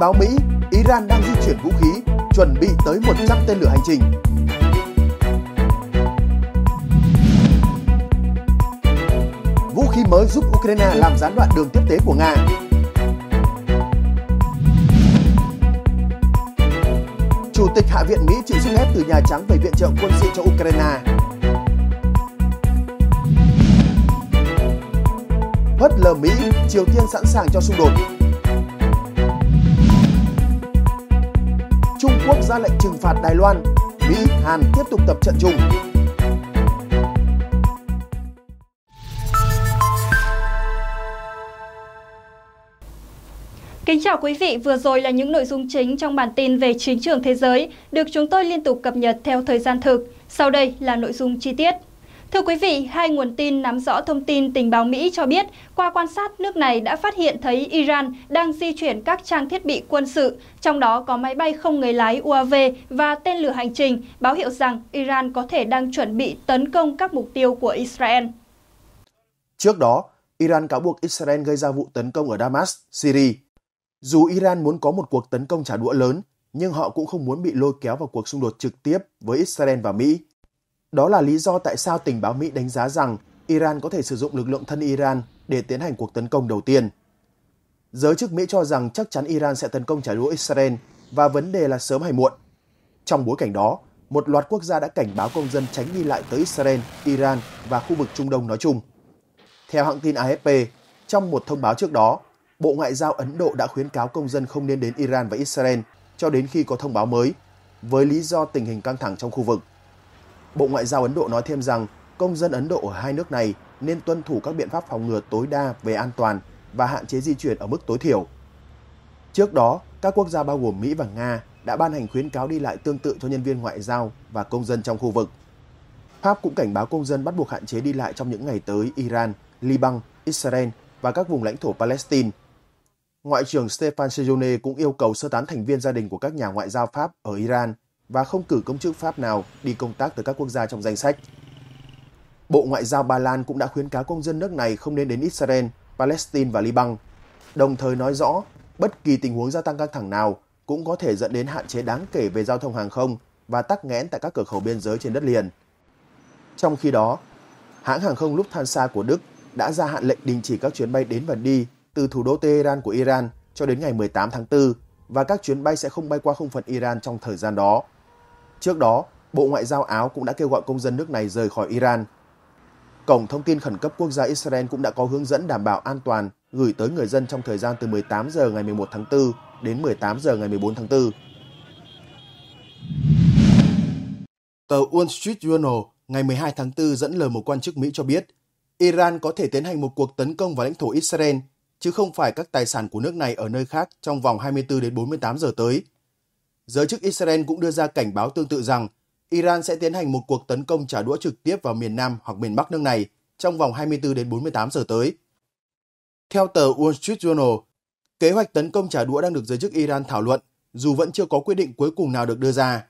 báo Mỹ, Iran đang di chuyển vũ khí, chuẩn bị tới 100 tên lửa hành trình. Vũ khí mới giúp Ukraine làm gián đoạn đường tiếp tế của Nga. Chủ tịch Hạ viện Mỹ chịu sức ép từ Nhà Trắng về viện trợ quân sự cho Ukraine. Hất lờ Mỹ, Triều Tiên sẵn sàng cho xung đột. Ra lệnh trừng phạt Đài Loan, Mỹ, Hàn tiếp tục tập trận chung. Kính chào quý vị, vừa rồi là những nội dung chính trong bản tin về chính trường thế giới được chúng tôi liên tục cập nhật theo thời gian thực. Sau đây là nội dung chi tiết. Thưa quý vị, hai nguồn tin nắm rõ thông tin tình báo Mỹ cho biết, qua quan sát nước này đã phát hiện thấy Iran đang di chuyển các trang thiết bị quân sự, trong đó có máy bay không người lái UAV và tên lửa hành trình, báo hiệu rằng Iran có thể đang chuẩn bị tấn công các mục tiêu của Israel. Trước đó, Iran cáo buộc Israel gây ra vụ tấn công ở Damas, Syria. Dù Iran muốn có một cuộc tấn công trả đũa lớn, nhưng họ cũng không muốn bị lôi kéo vào cuộc xung đột trực tiếp với Israel và Mỹ đó là lý do tại sao tình báo Mỹ đánh giá rằng Iran có thể sử dụng lực lượng thân Iran để tiến hành cuộc tấn công đầu tiên. Giới chức Mỹ cho rằng chắc chắn Iran sẽ tấn công trả đũa Israel và vấn đề là sớm hay muộn. Trong bối cảnh đó, một loạt quốc gia đã cảnh báo công dân tránh đi lại tới Israel, Iran và khu vực Trung Đông nói chung. Theo hãng tin AFP, trong một thông báo trước đó, Bộ Ngoại giao Ấn Độ đã khuyến cáo công dân không nên đến Iran và Israel cho đến khi có thông báo mới, với lý do tình hình căng thẳng trong khu vực. Bộ Ngoại giao Ấn Độ nói thêm rằng công dân Ấn Độ ở hai nước này nên tuân thủ các biện pháp phòng ngừa tối đa về an toàn và hạn chế di chuyển ở mức tối thiểu. Trước đó, các quốc gia bao gồm Mỹ và Nga đã ban hành khuyến cáo đi lại tương tự cho nhân viên ngoại giao và công dân trong khu vực. Pháp cũng cảnh báo công dân bắt buộc hạn chế đi lại trong những ngày tới Iran, Liban, Israel và các vùng lãnh thổ Palestine. Ngoại trưởng Stefan Sejourne cũng yêu cầu sơ tán thành viên gia đình của các nhà ngoại giao Pháp ở Iran và không cử công chức Pháp nào đi công tác tới các quốc gia trong danh sách. Bộ Ngoại giao Ba Lan cũng đã khuyến cáo công dân nước này không nên đến Israel, Palestine và Liban, đồng thời nói rõ bất kỳ tình huống gia tăng căng thẳng nào cũng có thể dẫn đến hạn chế đáng kể về giao thông hàng không và tắc nghẽn tại các cửa khẩu biên giới trên đất liền. Trong khi đó, hãng hàng không Lufthansa của Đức đã ra hạn lệnh đình chỉ các chuyến bay đến và đi từ thủ đô Tehran của Iran cho đến ngày 18 tháng 4 và các chuyến bay sẽ không bay qua không phận Iran trong thời gian đó. Trước đó, Bộ Ngoại giao Áo cũng đã kêu gọi công dân nước này rời khỏi Iran. Cổng thông tin khẩn cấp quốc gia Israel cũng đã có hướng dẫn đảm bảo an toàn gửi tới người dân trong thời gian từ 18 giờ ngày 11 tháng 4 đến 18 giờ ngày 14 tháng 4. Tờ Wall Street Journal ngày 12 tháng 4 dẫn lời một quan chức Mỹ cho biết Iran có thể tiến hành một cuộc tấn công vào lãnh thổ Israel, chứ không phải các tài sản của nước này ở nơi khác trong vòng 24 đến 48 giờ tới – Giới chức Israel cũng đưa ra cảnh báo tương tự rằng Iran sẽ tiến hành một cuộc tấn công trả đũa trực tiếp vào miền Nam hoặc miền Bắc nước này trong vòng 24 đến 48 giờ tới. Theo tờ Wall Street Journal, kế hoạch tấn công trả đũa đang được giới chức Iran thảo luận dù vẫn chưa có quyết định cuối cùng nào được đưa ra.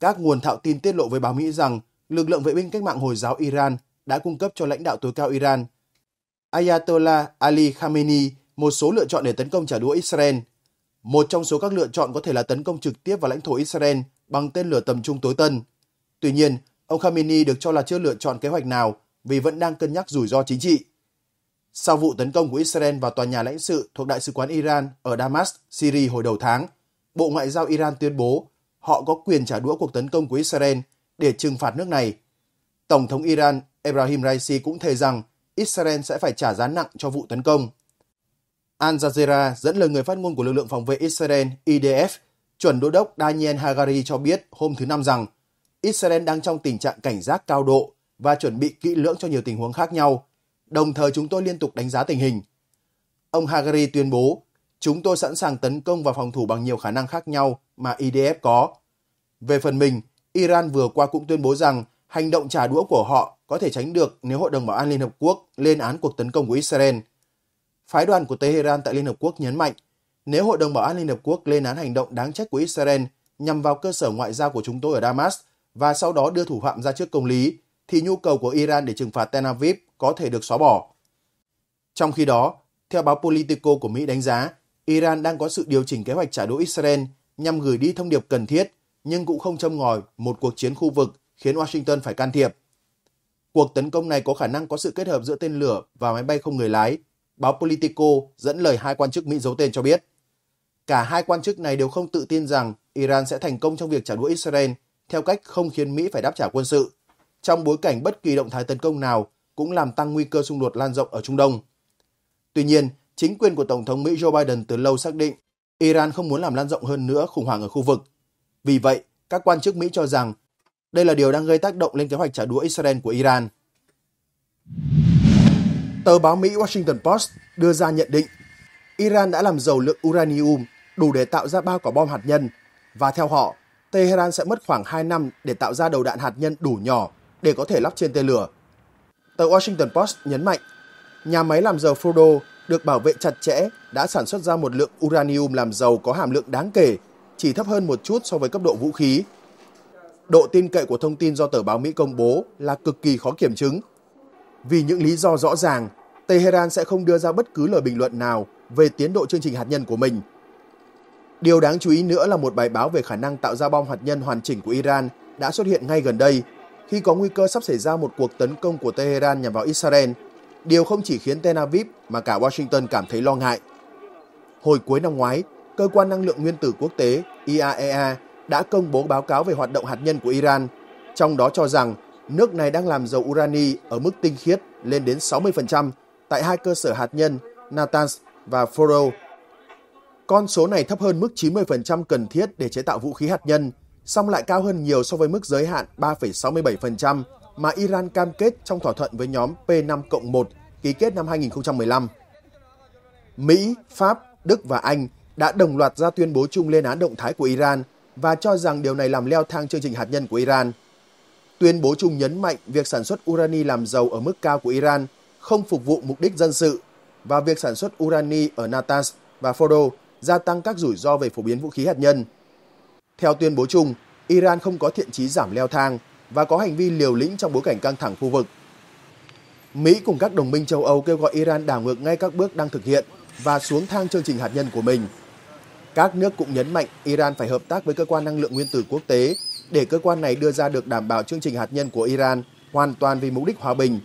Các nguồn thạo tin tiết lộ với báo Mỹ rằng lực lượng vệ binh cách mạng Hồi giáo Iran đã cung cấp cho lãnh đạo tối cao Iran Ayatollah Ali Khamenei một số lựa chọn để tấn công trả đũa Israel – một trong số các lựa chọn có thể là tấn công trực tiếp vào lãnh thổ Israel bằng tên lửa tầm trung tối tân. Tuy nhiên, ông Khamenei được cho là chưa lựa chọn kế hoạch nào vì vẫn đang cân nhắc rủi ro chính trị. Sau vụ tấn công của Israel vào tòa nhà lãnh sự thuộc Đại sứ quán Iran ở Damas, Syria hồi đầu tháng, Bộ Ngoại giao Iran tuyên bố họ có quyền trả đũa cuộc tấn công của Israel để trừng phạt nước này. Tổng thống Iran Ebrahim Raisi cũng thề rằng Israel sẽ phải trả giá nặng cho vụ tấn công. Al Jazeera dẫn lời người phát ngôn của lực lượng phòng vệ Israel IDF, chuẩn đô đốc Daniel Hagari cho biết hôm thứ Năm rằng Israel đang trong tình trạng cảnh giác cao độ và chuẩn bị kỹ lưỡng cho nhiều tình huống khác nhau, đồng thời chúng tôi liên tục đánh giá tình hình. Ông Hagari tuyên bố, chúng tôi sẵn sàng tấn công và phòng thủ bằng nhiều khả năng khác nhau mà IDF có. Về phần mình, Iran vừa qua cũng tuyên bố rằng hành động trả đũa của họ có thể tránh được nếu Hội đồng Bảo an Liên Hợp Quốc lên án cuộc tấn công của Israel – Phái đoàn của Tehran tại Liên Hợp Quốc nhấn mạnh, nếu Hội đồng Bảo an Liên Hợp Quốc lên án hành động đáng trách của Israel nhằm vào cơ sở ngoại giao của chúng tôi ở Damas và sau đó đưa thủ phạm ra trước công lý, thì nhu cầu của Iran để trừng phạt Tel Aviv có thể được xóa bỏ. Trong khi đó, theo báo Politico của Mỹ đánh giá, Iran đang có sự điều chỉnh kế hoạch trả đũa Israel nhằm gửi đi thông điệp cần thiết, nhưng cũng không châm ngòi một cuộc chiến khu vực khiến Washington phải can thiệp. Cuộc tấn công này có khả năng có sự kết hợp giữa tên lửa và máy bay không người lái, báo Politico dẫn lời hai quan chức Mỹ giấu tên cho biết. Cả hai quan chức này đều không tự tin rằng Iran sẽ thành công trong việc trả đũa Israel theo cách không khiến Mỹ phải đáp trả quân sự, trong bối cảnh bất kỳ động thái tấn công nào cũng làm tăng nguy cơ xung đột lan rộng ở Trung Đông. Tuy nhiên, chính quyền của Tổng thống Mỹ Joe Biden từ lâu xác định Iran không muốn làm lan rộng hơn nữa khủng hoảng ở khu vực. Vì vậy, các quan chức Mỹ cho rằng đây là điều đang gây tác động lên kế hoạch trả đũa Israel của Iran. Tờ báo Mỹ Washington Post đưa ra nhận định Iran đã làm giàu lượng uranium đủ để tạo ra ba quả bom hạt nhân và theo họ, Tehran sẽ mất khoảng 2 năm để tạo ra đầu đạn hạt nhân đủ nhỏ để có thể lắp trên tên lửa. Tờ Washington Post nhấn mạnh, nhà máy làm dầu Fordo được bảo vệ chặt chẽ đã sản xuất ra một lượng uranium làm dầu có hàm lượng đáng kể, chỉ thấp hơn một chút so với cấp độ vũ khí. Độ tin cậy của thông tin do tờ báo Mỹ công bố là cực kỳ khó kiểm chứng. Vì những lý do rõ ràng, Tehran sẽ không đưa ra bất cứ lời bình luận nào về tiến độ chương trình hạt nhân của mình. Điều đáng chú ý nữa là một bài báo về khả năng tạo ra bom hạt nhân hoàn chỉnh của Iran đã xuất hiện ngay gần đây khi có nguy cơ sắp xảy ra một cuộc tấn công của Tehran nhằm vào Israel Điều không chỉ khiến Tel Aviv mà cả Washington cảm thấy lo ngại. Hồi cuối năm ngoái, Cơ quan Năng lượng Nguyên tử Quốc tế IAEA đã công bố báo cáo về hoạt động hạt nhân của Iran, trong đó cho rằng nước này đang làm dầu urani ở mức tinh khiết lên đến 60% tại hai cơ sở hạt nhân Natanz và Foro. Con số này thấp hơn mức 90% cần thiết để chế tạo vũ khí hạt nhân, song lại cao hơn nhiều so với mức giới hạn 3,67% mà Iran cam kết trong thỏa thuận với nhóm P5 1 ký kết năm 2015. Mỹ, Pháp, Đức và Anh đã đồng loạt ra tuyên bố chung lên án động thái của Iran và cho rằng điều này làm leo thang chương trình hạt nhân của Iran. Tuyên bố chung nhấn mạnh việc sản xuất urani làm dầu ở mức cao của Iran không phục vụ mục đích dân sự và việc sản xuất urani ở Natanz và Fordo gia tăng các rủi ro về phổ biến vũ khí hạt nhân. Theo tuyên bố chung, Iran không có thiện chí giảm leo thang và có hành vi liều lĩnh trong bối cảnh căng thẳng khu vực. Mỹ cùng các đồng minh châu Âu kêu gọi Iran đảo ngược ngay các bước đang thực hiện và xuống thang chương trình hạt nhân của mình. Các nước cũng nhấn mạnh Iran phải hợp tác với cơ quan năng lượng nguyên tử quốc tế để cơ quan này đưa ra được đảm bảo chương trình hạt nhân của Iran hoàn toàn vì mục đích hòa bình,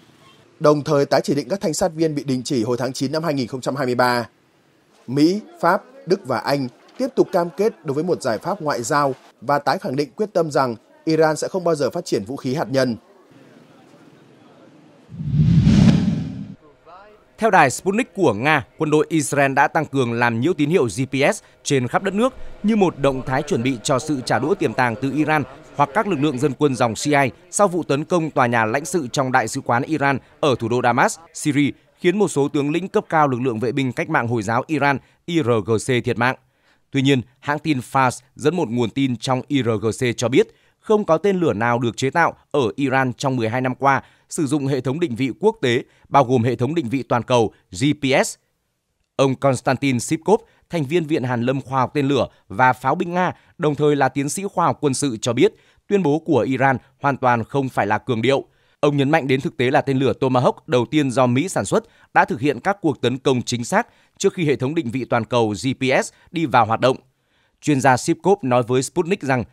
đồng thời tái chỉ định các thanh sát viên bị đình chỉ hồi tháng 9 năm 2023. Mỹ, Pháp, Đức và Anh tiếp tục cam kết đối với một giải pháp ngoại giao và tái khẳng định quyết tâm rằng Iran sẽ không bao giờ phát triển vũ khí hạt nhân. Theo đài Sputnik của Nga, quân đội Israel đã tăng cường làm nhiễu tín hiệu GPS trên khắp đất nước như một động thái chuẩn bị cho sự trả đũa tiềm tàng từ Iran hoặc các lực lượng dân quân dòng Shia sau vụ tấn công tòa nhà lãnh sự trong đại sứ quán Iran ở thủ đô Damas, Syria, khiến một số tướng lĩnh cấp cao lực lượng vệ binh cách mạng Hồi giáo Iran IRGC thiệt mạng. Tuy nhiên, hãng tin Fars dẫn một nguồn tin trong IRGC cho biết không có tên lửa nào được chế tạo ở Iran trong 12 năm qua sử dụng hệ thống định vị quốc tế, bao gồm hệ thống định vị toàn cầu GPS. Ông Konstantin Sipkov, thành viên Viện Hàn lâm Khoa học Tên lửa và Pháo binh Nga, đồng thời là tiến sĩ khoa học quân sự cho biết, tuyên bố của Iran hoàn toàn không phải là cường điệu. Ông nhấn mạnh đến thực tế là tên lửa Tomahawk đầu tiên do Mỹ sản xuất đã thực hiện các cuộc tấn công chính xác trước khi hệ thống định vị toàn cầu GPS đi vào hoạt động. Chuyên gia Sipkov nói với Sputnik rằng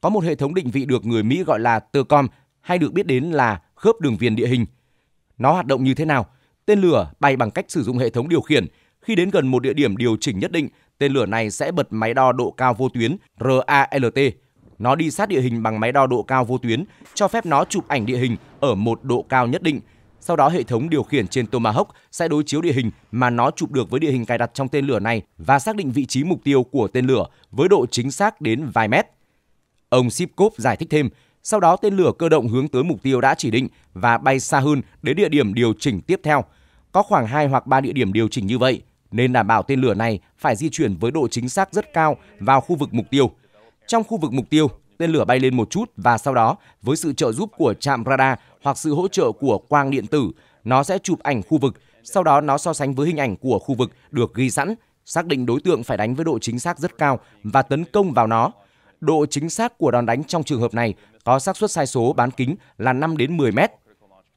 có một hệ thống định vị được người Mỹ gọi là TERCOM hay được biết đến là khớp đường viền địa hình. Nó hoạt động như thế nào? Tên lửa bay bằng cách sử dụng hệ thống điều khiển. Khi đến gần một địa điểm điều chỉnh nhất định, tên lửa này sẽ bật máy đo độ cao vô tuyến RALT. Nó đi sát địa hình bằng máy đo độ cao vô tuyến, cho phép nó chụp ảnh địa hình ở một độ cao nhất định. Sau đó hệ thống điều khiển trên Tomahawk sẽ đối chiếu địa hình mà nó chụp được với địa hình cài đặt trong tên lửa này và xác định vị trí mục tiêu của tên lửa với độ chính xác đến vài mét. Ông Sipkov giải thích thêm, sau đó tên lửa cơ động hướng tới mục tiêu đã chỉ định và bay xa hơn đến địa điểm điều chỉnh tiếp theo. Có khoảng 2 hoặc 3 địa điểm điều chỉnh như vậy, nên đảm bảo tên lửa này phải di chuyển với độ chính xác rất cao vào khu vực mục tiêu. Trong khu vực mục tiêu, tên lửa bay lên một chút và sau đó, với sự trợ giúp của trạm radar hoặc sự hỗ trợ của quang điện tử, nó sẽ chụp ảnh khu vực, sau đó nó so sánh với hình ảnh của khu vực được ghi sẵn, xác định đối tượng phải đánh với độ chính xác rất cao và tấn công vào nó độ chính xác của đòn đánh trong trường hợp này có xác suất sai số bán kính là 5 đến 10 mét.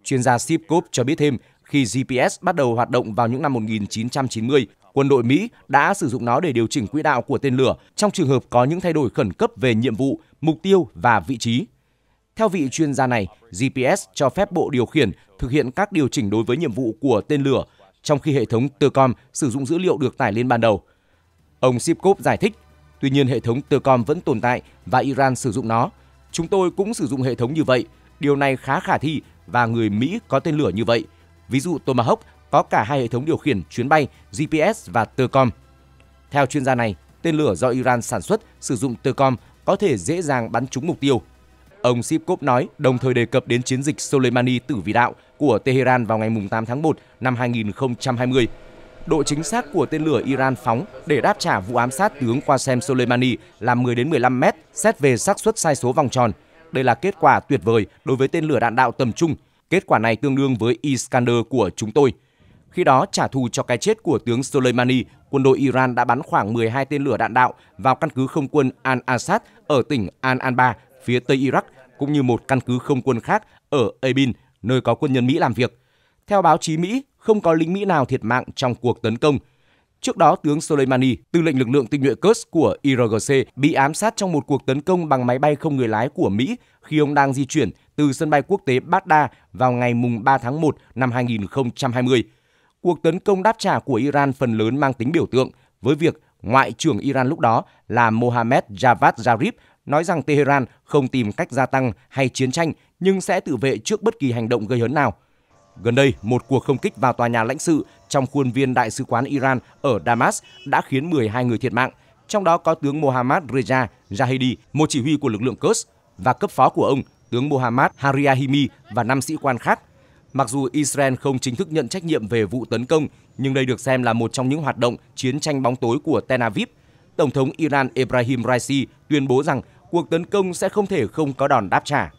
Chuyên gia Sipkov cho biết thêm, Khi GPS bắt đầu hoạt động vào những năm 1990, quân đội Mỹ đã sử dụng nó để điều chỉnh quỹ đạo của tên lửa trong trường hợp có những thay đổi khẩn cấp về nhiệm vụ, mục tiêu và vị trí. Theo vị chuyên gia này, GPS cho phép bộ điều khiển thực hiện các điều chỉnh đối với nhiệm vụ của tên lửa, trong khi hệ thống TERCOM sử dụng dữ liệu được tải lên ban đầu. Ông Sipkov giải thích, tuy nhiên hệ thống TERCOM vẫn tồn tại và Iran sử dụng nó. Chúng tôi cũng sử dụng hệ thống như vậy. Điều này khá khả thi và người Mỹ có tên lửa như vậy. Ví dụ Tomahawk có cả hai hệ thống điều khiển chuyến bay GPS và TERCOM. Theo chuyên gia này, tên lửa do Iran sản xuất sử dụng TERCOM có thể dễ dàng bắn trúng mục tiêu. Ông Sipkov nói, đồng thời đề cập đến chiến dịch Soleimani tử vì đạo của Tehran vào ngày 8 tháng 1 năm 2020. Độ chính xác của tên lửa Iran phóng để đáp trả vụ ám sát tướng Qasem Soleimani là 10 đến 15 mét xét về xác suất sai số vòng tròn. Đây là kết quả tuyệt vời đối với tên lửa đạn đạo tầm trung. Kết quả này tương đương với Iskander của chúng tôi. Khi đó, trả thù cho cái chết của tướng Soleimani, quân đội Iran đã bắn khoảng 12 tên lửa đạn đạo vào căn cứ không quân Al-Assad ở tỉnh Al-Anba, phía tây Iraq, cũng như một căn cứ không quân khác ở Abin, nơi có quân nhân Mỹ làm việc. Theo báo chí Mỹ, không có lính Mỹ nào thiệt mạng trong cuộc tấn công. Trước đó, tướng Soleimani, tư lệnh lực lượng tinh nhuệ Quds của IRGC, bị ám sát trong một cuộc tấn công bằng máy bay không người lái của Mỹ khi ông đang di chuyển từ sân bay quốc tế Baghdad vào ngày 3 tháng 1 năm 2020. Cuộc tấn công đáp trả của Iran phần lớn mang tính biểu tượng với việc Ngoại trưởng Iran lúc đó là Mohammad Javad Zarif nói rằng Tehran không tìm cách gia tăng hay chiến tranh nhưng sẽ tự vệ trước bất kỳ hành động gây hấn nào. Gần đây, một cuộc không kích vào tòa nhà lãnh sự trong khuôn viên Đại sứ quán Iran ở Damas đã khiến 12 người thiệt mạng, trong đó có tướng Mohammad Reza Jahidi, một chỉ huy của lực lượng Quds, và cấp phó của ông, tướng Mohammad Hariahimi và năm sĩ quan khác. Mặc dù Israel không chính thức nhận trách nhiệm về vụ tấn công, nhưng đây được xem là một trong những hoạt động chiến tranh bóng tối của Tel Aviv. Tổng thống Iran Ebrahim Raisi tuyên bố rằng cuộc tấn công sẽ không thể không có đòn đáp trả.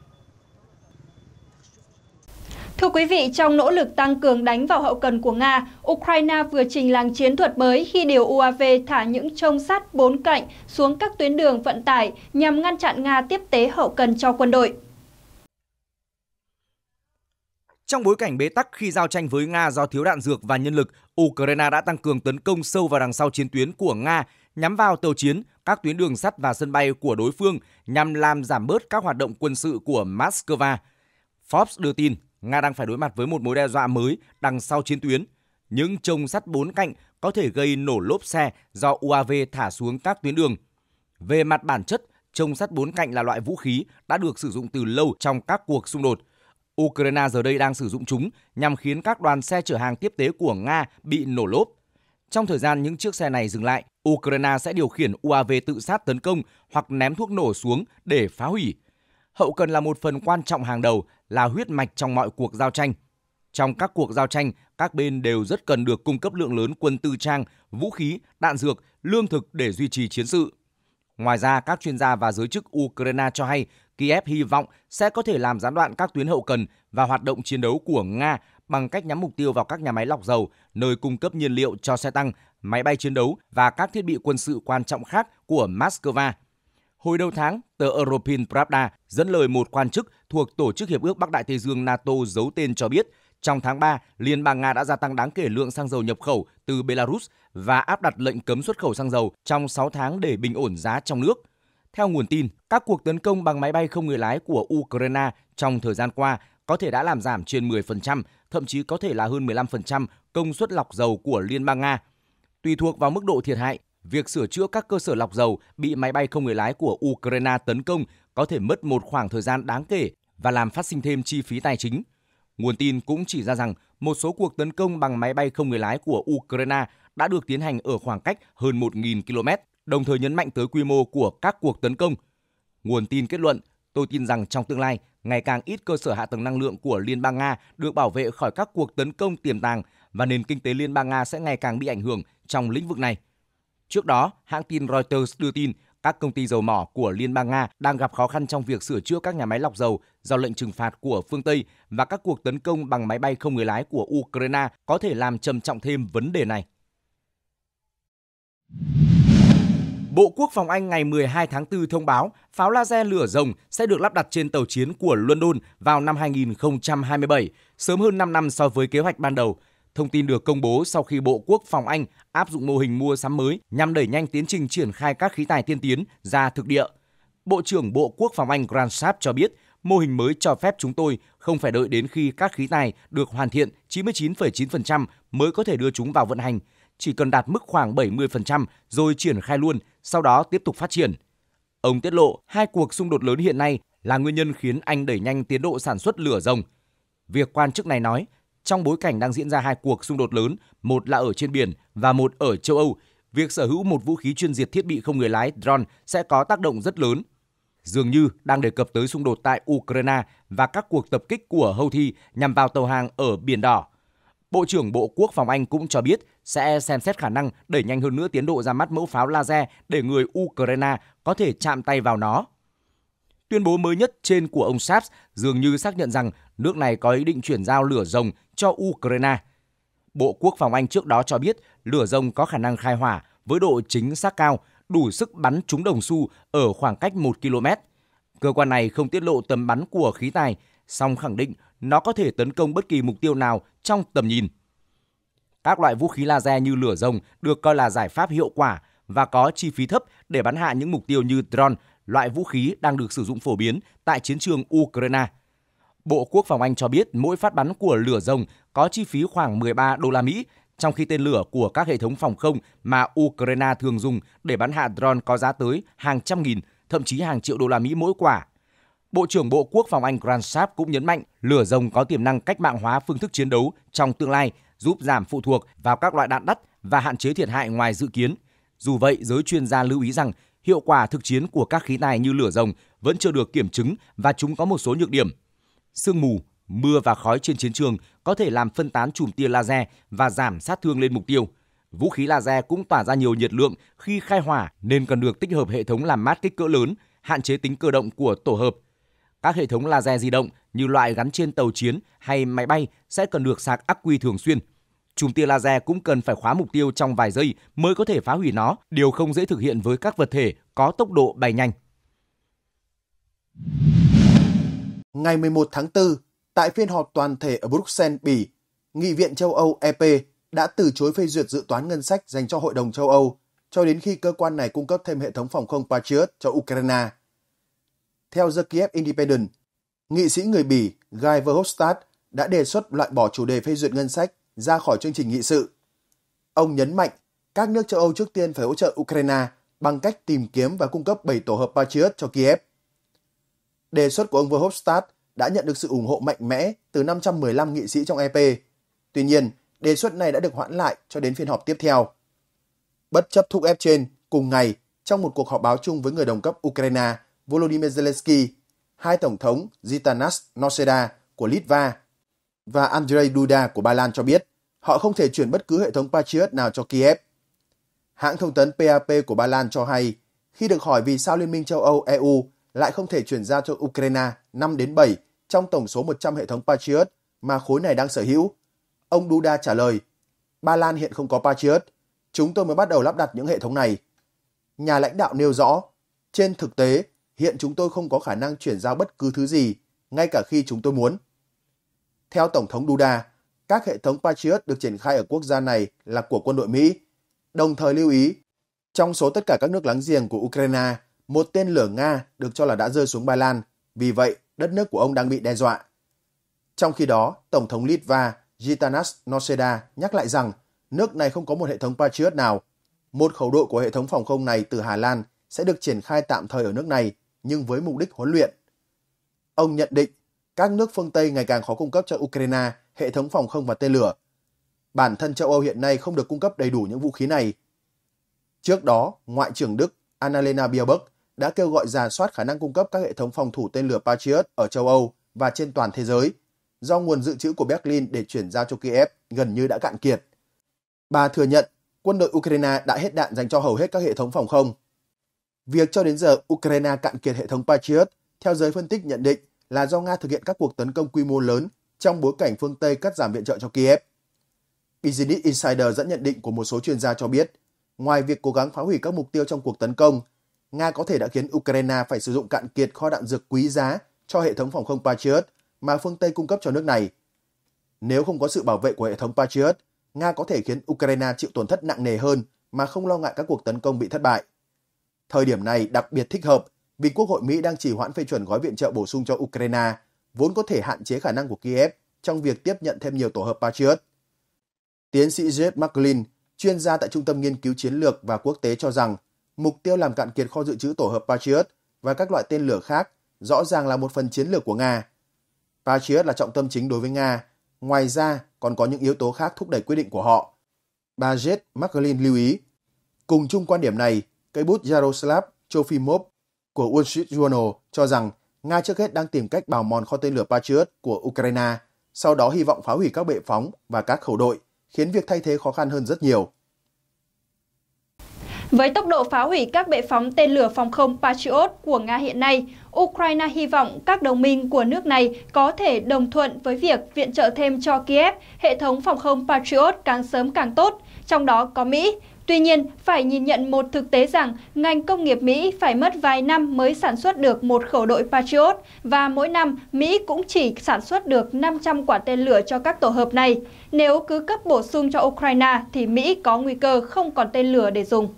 Thưa quý vị, trong nỗ lực tăng cường đánh vào hậu cần của Nga, Ukraine vừa trình làng chiến thuật mới khi điều UAV thả những trông sắt bốn cạnh xuống các tuyến đường vận tải nhằm ngăn chặn Nga tiếp tế hậu cần cho quân đội. Trong bối cảnh bế tắc khi giao tranh với Nga do thiếu đạn dược và nhân lực, Ukraine đã tăng cường tấn công sâu vào đằng sau chiến tuyến của Nga, nhắm vào tàu chiến, các tuyến đường sắt và sân bay của đối phương nhằm làm giảm bớt các hoạt động quân sự của Moscow. Forbes đưa tin Nga đang phải đối mặt với một mối đe dọa mới đằng sau chiến tuyến. Những trông sắt bốn cạnh có thể gây nổ lốp xe do UAV thả xuống các tuyến đường. Về mặt bản chất, trông sắt bốn cạnh là loại vũ khí đã được sử dụng từ lâu trong các cuộc xung đột. Ukraine giờ đây đang sử dụng chúng nhằm khiến các đoàn xe chở hàng tiếp tế của Nga bị nổ lốp. Trong thời gian những chiếc xe này dừng lại, Ukraine sẽ điều khiển UAV tự sát tấn công hoặc ném thuốc nổ xuống để phá hủy. Hậu cần là một phần quan trọng hàng đầu, là huyết mạch trong mọi cuộc giao tranh. Trong các cuộc giao tranh, các bên đều rất cần được cung cấp lượng lớn quân tư trang, vũ khí, đạn dược, lương thực để duy trì chiến sự. Ngoài ra, các chuyên gia và giới chức Ukraine cho hay Kiev hy vọng sẽ có thể làm gián đoạn các tuyến hậu cần và hoạt động chiến đấu của Nga bằng cách nhắm mục tiêu vào các nhà máy lọc dầu, nơi cung cấp nhiên liệu cho xe tăng, máy bay chiến đấu và các thiết bị quân sự quan trọng khác của Moscow. Hồi đầu tháng, tờ European Pravda dẫn lời một quan chức thuộc Tổ chức Hiệp ước Bắc Đại Tây Dương NATO giấu tên cho biết, trong tháng 3, Liên bang Nga đã gia tăng đáng kể lượng xăng dầu nhập khẩu từ Belarus và áp đặt lệnh cấm xuất khẩu xăng dầu trong 6 tháng để bình ổn giá trong nước. Theo nguồn tin, các cuộc tấn công bằng máy bay không người lái của Ukraine trong thời gian qua có thể đã làm giảm trên 10%, thậm chí có thể là hơn 15% công suất lọc dầu của Liên bang Nga. Tùy thuộc vào mức độ thiệt hại, việc sửa chữa các cơ sở lọc dầu bị máy bay không người lái của Ukraine tấn công có thể mất một khoảng thời gian đáng kể và làm phát sinh thêm chi phí tài chính. Nguồn tin cũng chỉ ra rằng một số cuộc tấn công bằng máy bay không người lái của Ukraine đã được tiến hành ở khoảng cách hơn 1.000 km, đồng thời nhấn mạnh tới quy mô của các cuộc tấn công. Nguồn tin kết luận, tôi tin rằng trong tương lai, ngày càng ít cơ sở hạ tầng năng lượng của Liên bang Nga được bảo vệ khỏi các cuộc tấn công tiềm tàng và nền kinh tế Liên bang Nga sẽ ngày càng bị ảnh hưởng trong lĩnh vực này. Trước đó, hãng tin Reuters đưa tin các công ty dầu mỏ của Liên bang Nga đang gặp khó khăn trong việc sửa chữa các nhà máy lọc dầu do lệnh trừng phạt của phương Tây và các cuộc tấn công bằng máy bay không người lái của Ukraine có thể làm trầm trọng thêm vấn đề này. Bộ Quốc phòng Anh ngày 12 tháng 4 thông báo pháo laser lửa rồng sẽ được lắp đặt trên tàu chiến của London vào năm 2027, sớm hơn 5 năm so với kế hoạch ban đầu. Thông tin được công bố sau khi Bộ Quốc phòng Anh áp dụng mô hình mua sắm mới nhằm đẩy nhanh tiến trình triển khai các khí tài tiên tiến ra thực địa. Bộ trưởng Bộ Quốc phòng Anh Grant Sharp cho biết, mô hình mới cho phép chúng tôi không phải đợi đến khi các khí tài được hoàn thiện 99,9% mới có thể đưa chúng vào vận hành, chỉ cần đạt mức khoảng 70% rồi triển khai luôn, sau đó tiếp tục phát triển. Ông tiết lộ hai cuộc xung đột lớn hiện nay là nguyên nhân khiến Anh đẩy nhanh tiến độ sản xuất lửa rồng. Việc quan chức này nói, trong bối cảnh đang diễn ra hai cuộc xung đột lớn, một là ở trên biển và một ở châu Âu, việc sở hữu một vũ khí chuyên diệt thiết bị không người lái drone sẽ có tác động rất lớn. Dường như đang đề cập tới xung đột tại Ukraine và các cuộc tập kích của Houthi nhằm vào tàu hàng ở Biển Đỏ. Bộ trưởng Bộ Quốc phòng Anh cũng cho biết sẽ xem xét khả năng đẩy nhanh hơn nữa tiến độ ra mắt mẫu pháo laser để người Ukraine có thể chạm tay vào nó. Tuyên bố mới nhất trên của ông Saps dường như xác nhận rằng nước này có ý định chuyển giao lửa rồng cho Ukraine. Bộ Quốc phòng Anh trước đó cho biết lửa rồng có khả năng khai hỏa với độ chính xác cao, đủ sức bắn trúng đồng xu ở khoảng cách 1 km. Cơ quan này không tiết lộ tầm bắn của khí tài, song khẳng định nó có thể tấn công bất kỳ mục tiêu nào trong tầm nhìn. Các loại vũ khí laser như lửa rồng được coi là giải pháp hiệu quả và có chi phí thấp để bắn hạ những mục tiêu như drone, loại vũ khí đang được sử dụng phổ biến tại chiến trường Ukraine. Bộ Quốc phòng Anh cho biết mỗi phát bắn của lửa rồng có chi phí khoảng 13 đô la Mỹ, trong khi tên lửa của các hệ thống phòng không mà Ukraine thường dùng để bắn hạ drone có giá tới hàng trăm nghìn, thậm chí hàng triệu đô la Mỹ mỗi quả. Bộ trưởng Bộ Quốc phòng Anh Grant Sharp cũng nhấn mạnh lửa rồng có tiềm năng cách mạng hóa phương thức chiến đấu trong tương lai, giúp giảm phụ thuộc vào các loại đạn đắt và hạn chế thiệt hại ngoài dự kiến. Dù vậy, giới chuyên gia lưu ý rằng hiệu quả thực chiến của các khí tài như lửa rồng vẫn chưa được kiểm chứng và chúng có một số nhược điểm. Sương mù, mưa và khói trên chiến trường có thể làm phân tán chùm tia laser và giảm sát thương lên mục tiêu. Vũ khí laser cũng tỏa ra nhiều nhiệt lượng khi khai hỏa nên cần được tích hợp hệ thống làm mát kích cỡ lớn, hạn chế tính cơ động của tổ hợp. Các hệ thống laser di động như loại gắn trên tàu chiến hay máy bay sẽ cần được sạc ắc quy thường xuyên. Chùm tia laser cũng cần phải khóa mục tiêu trong vài giây mới có thể phá hủy nó, điều không dễ thực hiện với các vật thể có tốc độ bay nhanh. Ngày 11 tháng 4, tại phiên họp toàn thể ở Bruxelles, Bỉ, Nghị viện châu Âu EP đã từ chối phê duyệt dự toán ngân sách dành cho Hội đồng châu Âu cho đến khi cơ quan này cung cấp thêm hệ thống phòng không Patriot cho Ukraine. Theo The Kiev Independent, nghị sĩ người Bỉ Guy Verhofstadt đã đề xuất loại bỏ chủ đề phê duyệt ngân sách ra khỏi chương trình nghị sự. Ông nhấn mạnh các nước châu Âu trước tiên phải hỗ trợ Ukraine bằng cách tìm kiếm và cung cấp 7 tổ hợp Patriot cho Kiev. Đề xuất của ông Verhofstadt đã nhận được sự ủng hộ mạnh mẽ từ 515 nghị sĩ trong EP. Tuy nhiên, đề xuất này đã được hoãn lại cho đến phiên họp tiếp theo. Bất chấp thúc ép trên, cùng ngày, trong một cuộc họp báo chung với người đồng cấp Ukraine Volodymyr Zelensky, hai tổng thống Zitanas Noseda của Litva và Andrei Duda của Ba Lan cho biết họ không thể chuyển bất cứ hệ thống Patriot nào cho Kiev. Hãng thông tấn PAP của Ba Lan cho hay, khi được hỏi vì sao Liên minh châu Âu EU lại không thể chuyển giao cho Ukraine 5 đến 7 trong tổng số 100 hệ thống Patriot mà khối này đang sở hữu. Ông Duda trả lời, Ba Lan hiện không có Patriot, chúng tôi mới bắt đầu lắp đặt những hệ thống này. Nhà lãnh đạo nêu rõ, trên thực tế, hiện chúng tôi không có khả năng chuyển giao bất cứ thứ gì, ngay cả khi chúng tôi muốn. Theo Tổng thống Duda, các hệ thống Patriot được triển khai ở quốc gia này là của quân đội Mỹ, đồng thời lưu ý, trong số tất cả các nước láng giềng của Ukraine, một tên lửa Nga được cho là đã rơi xuống Ba Lan, vì vậy đất nước của ông đang bị đe dọa. Trong khi đó, Tổng thống Litva Gitanas Noseda nhắc lại rằng nước này không có một hệ thống Patriot nào. Một khẩu đội của hệ thống phòng không này từ Hà Lan sẽ được triển khai tạm thời ở nước này, nhưng với mục đích huấn luyện. Ông nhận định các nước phương Tây ngày càng khó cung cấp cho Ukraine hệ thống phòng không và tên lửa. Bản thân châu Âu hiện nay không được cung cấp đầy đủ những vũ khí này. Trước đó, Ngoại trưởng Đức Annalena Baerbock đã kêu gọi giả soát khả năng cung cấp các hệ thống phòng thủ tên lửa Patriot ở châu Âu và trên toàn thế giới, do nguồn dự trữ của Berlin để chuyển giao cho Kiev gần như đã cạn kiệt. Bà thừa nhận quân đội Ukraine đã hết đạn dành cho hầu hết các hệ thống phòng không. Việc cho đến giờ Ukraine cạn kiệt hệ thống Patriot, theo giới phân tích nhận định là do Nga thực hiện các cuộc tấn công quy mô lớn trong bối cảnh phương Tây cắt giảm viện trợ cho Kiev. Business Insider dẫn nhận định của một số chuyên gia cho biết, ngoài việc cố gắng phá hủy các mục tiêu trong cuộc tấn công, Nga có thể đã khiến Ukraine phải sử dụng cạn kiệt kho đạn dược quý giá cho hệ thống phòng không Patriot mà phương Tây cung cấp cho nước này. Nếu không có sự bảo vệ của hệ thống Patriot, Nga có thể khiến Ukraine chịu tổn thất nặng nề hơn mà không lo ngại các cuộc tấn công bị thất bại. Thời điểm này đặc biệt thích hợp vì Quốc hội Mỹ đang chỉ hoãn phê chuẩn gói viện trợ bổ sung cho Ukraine, vốn có thể hạn chế khả năng của Kiev trong việc tiếp nhận thêm nhiều tổ hợp Patriot. Tiến sĩ J. McLean, chuyên gia tại Trung tâm Nghiên cứu Chiến lược và Quốc tế cho rằng mục tiêu làm cạn kiệt kho dự trữ tổ hợp Patriot và các loại tên lửa khác rõ ràng là một phần chiến lược của Nga. Patriot là trọng tâm chính đối với Nga, ngoài ra còn có những yếu tố khác thúc đẩy quyết định của họ. Bà Jet McLean lưu ý, cùng chung quan điểm này, cây bút Yaroslav Trofimov của Wall Street Journal cho rằng Nga trước hết đang tìm cách bào mòn kho tên lửa Patriot của Ukraine, sau đó hy vọng phá hủy các bệ phóng và các khẩu đội, khiến việc thay thế khó khăn hơn rất nhiều. Với tốc độ phá hủy các bệ phóng tên lửa phòng không Patriot của Nga hiện nay, Ukraine hy vọng các đồng minh của nước này có thể đồng thuận với việc viện trợ thêm cho Kiev hệ thống phòng không Patriot càng sớm càng tốt, trong đó có Mỹ. Tuy nhiên, phải nhìn nhận một thực tế rằng ngành công nghiệp Mỹ phải mất vài năm mới sản xuất được một khẩu đội Patriot và mỗi năm Mỹ cũng chỉ sản xuất được 500 quả tên lửa cho các tổ hợp này. Nếu cứ cấp bổ sung cho Ukraine thì Mỹ có nguy cơ không còn tên lửa để dùng.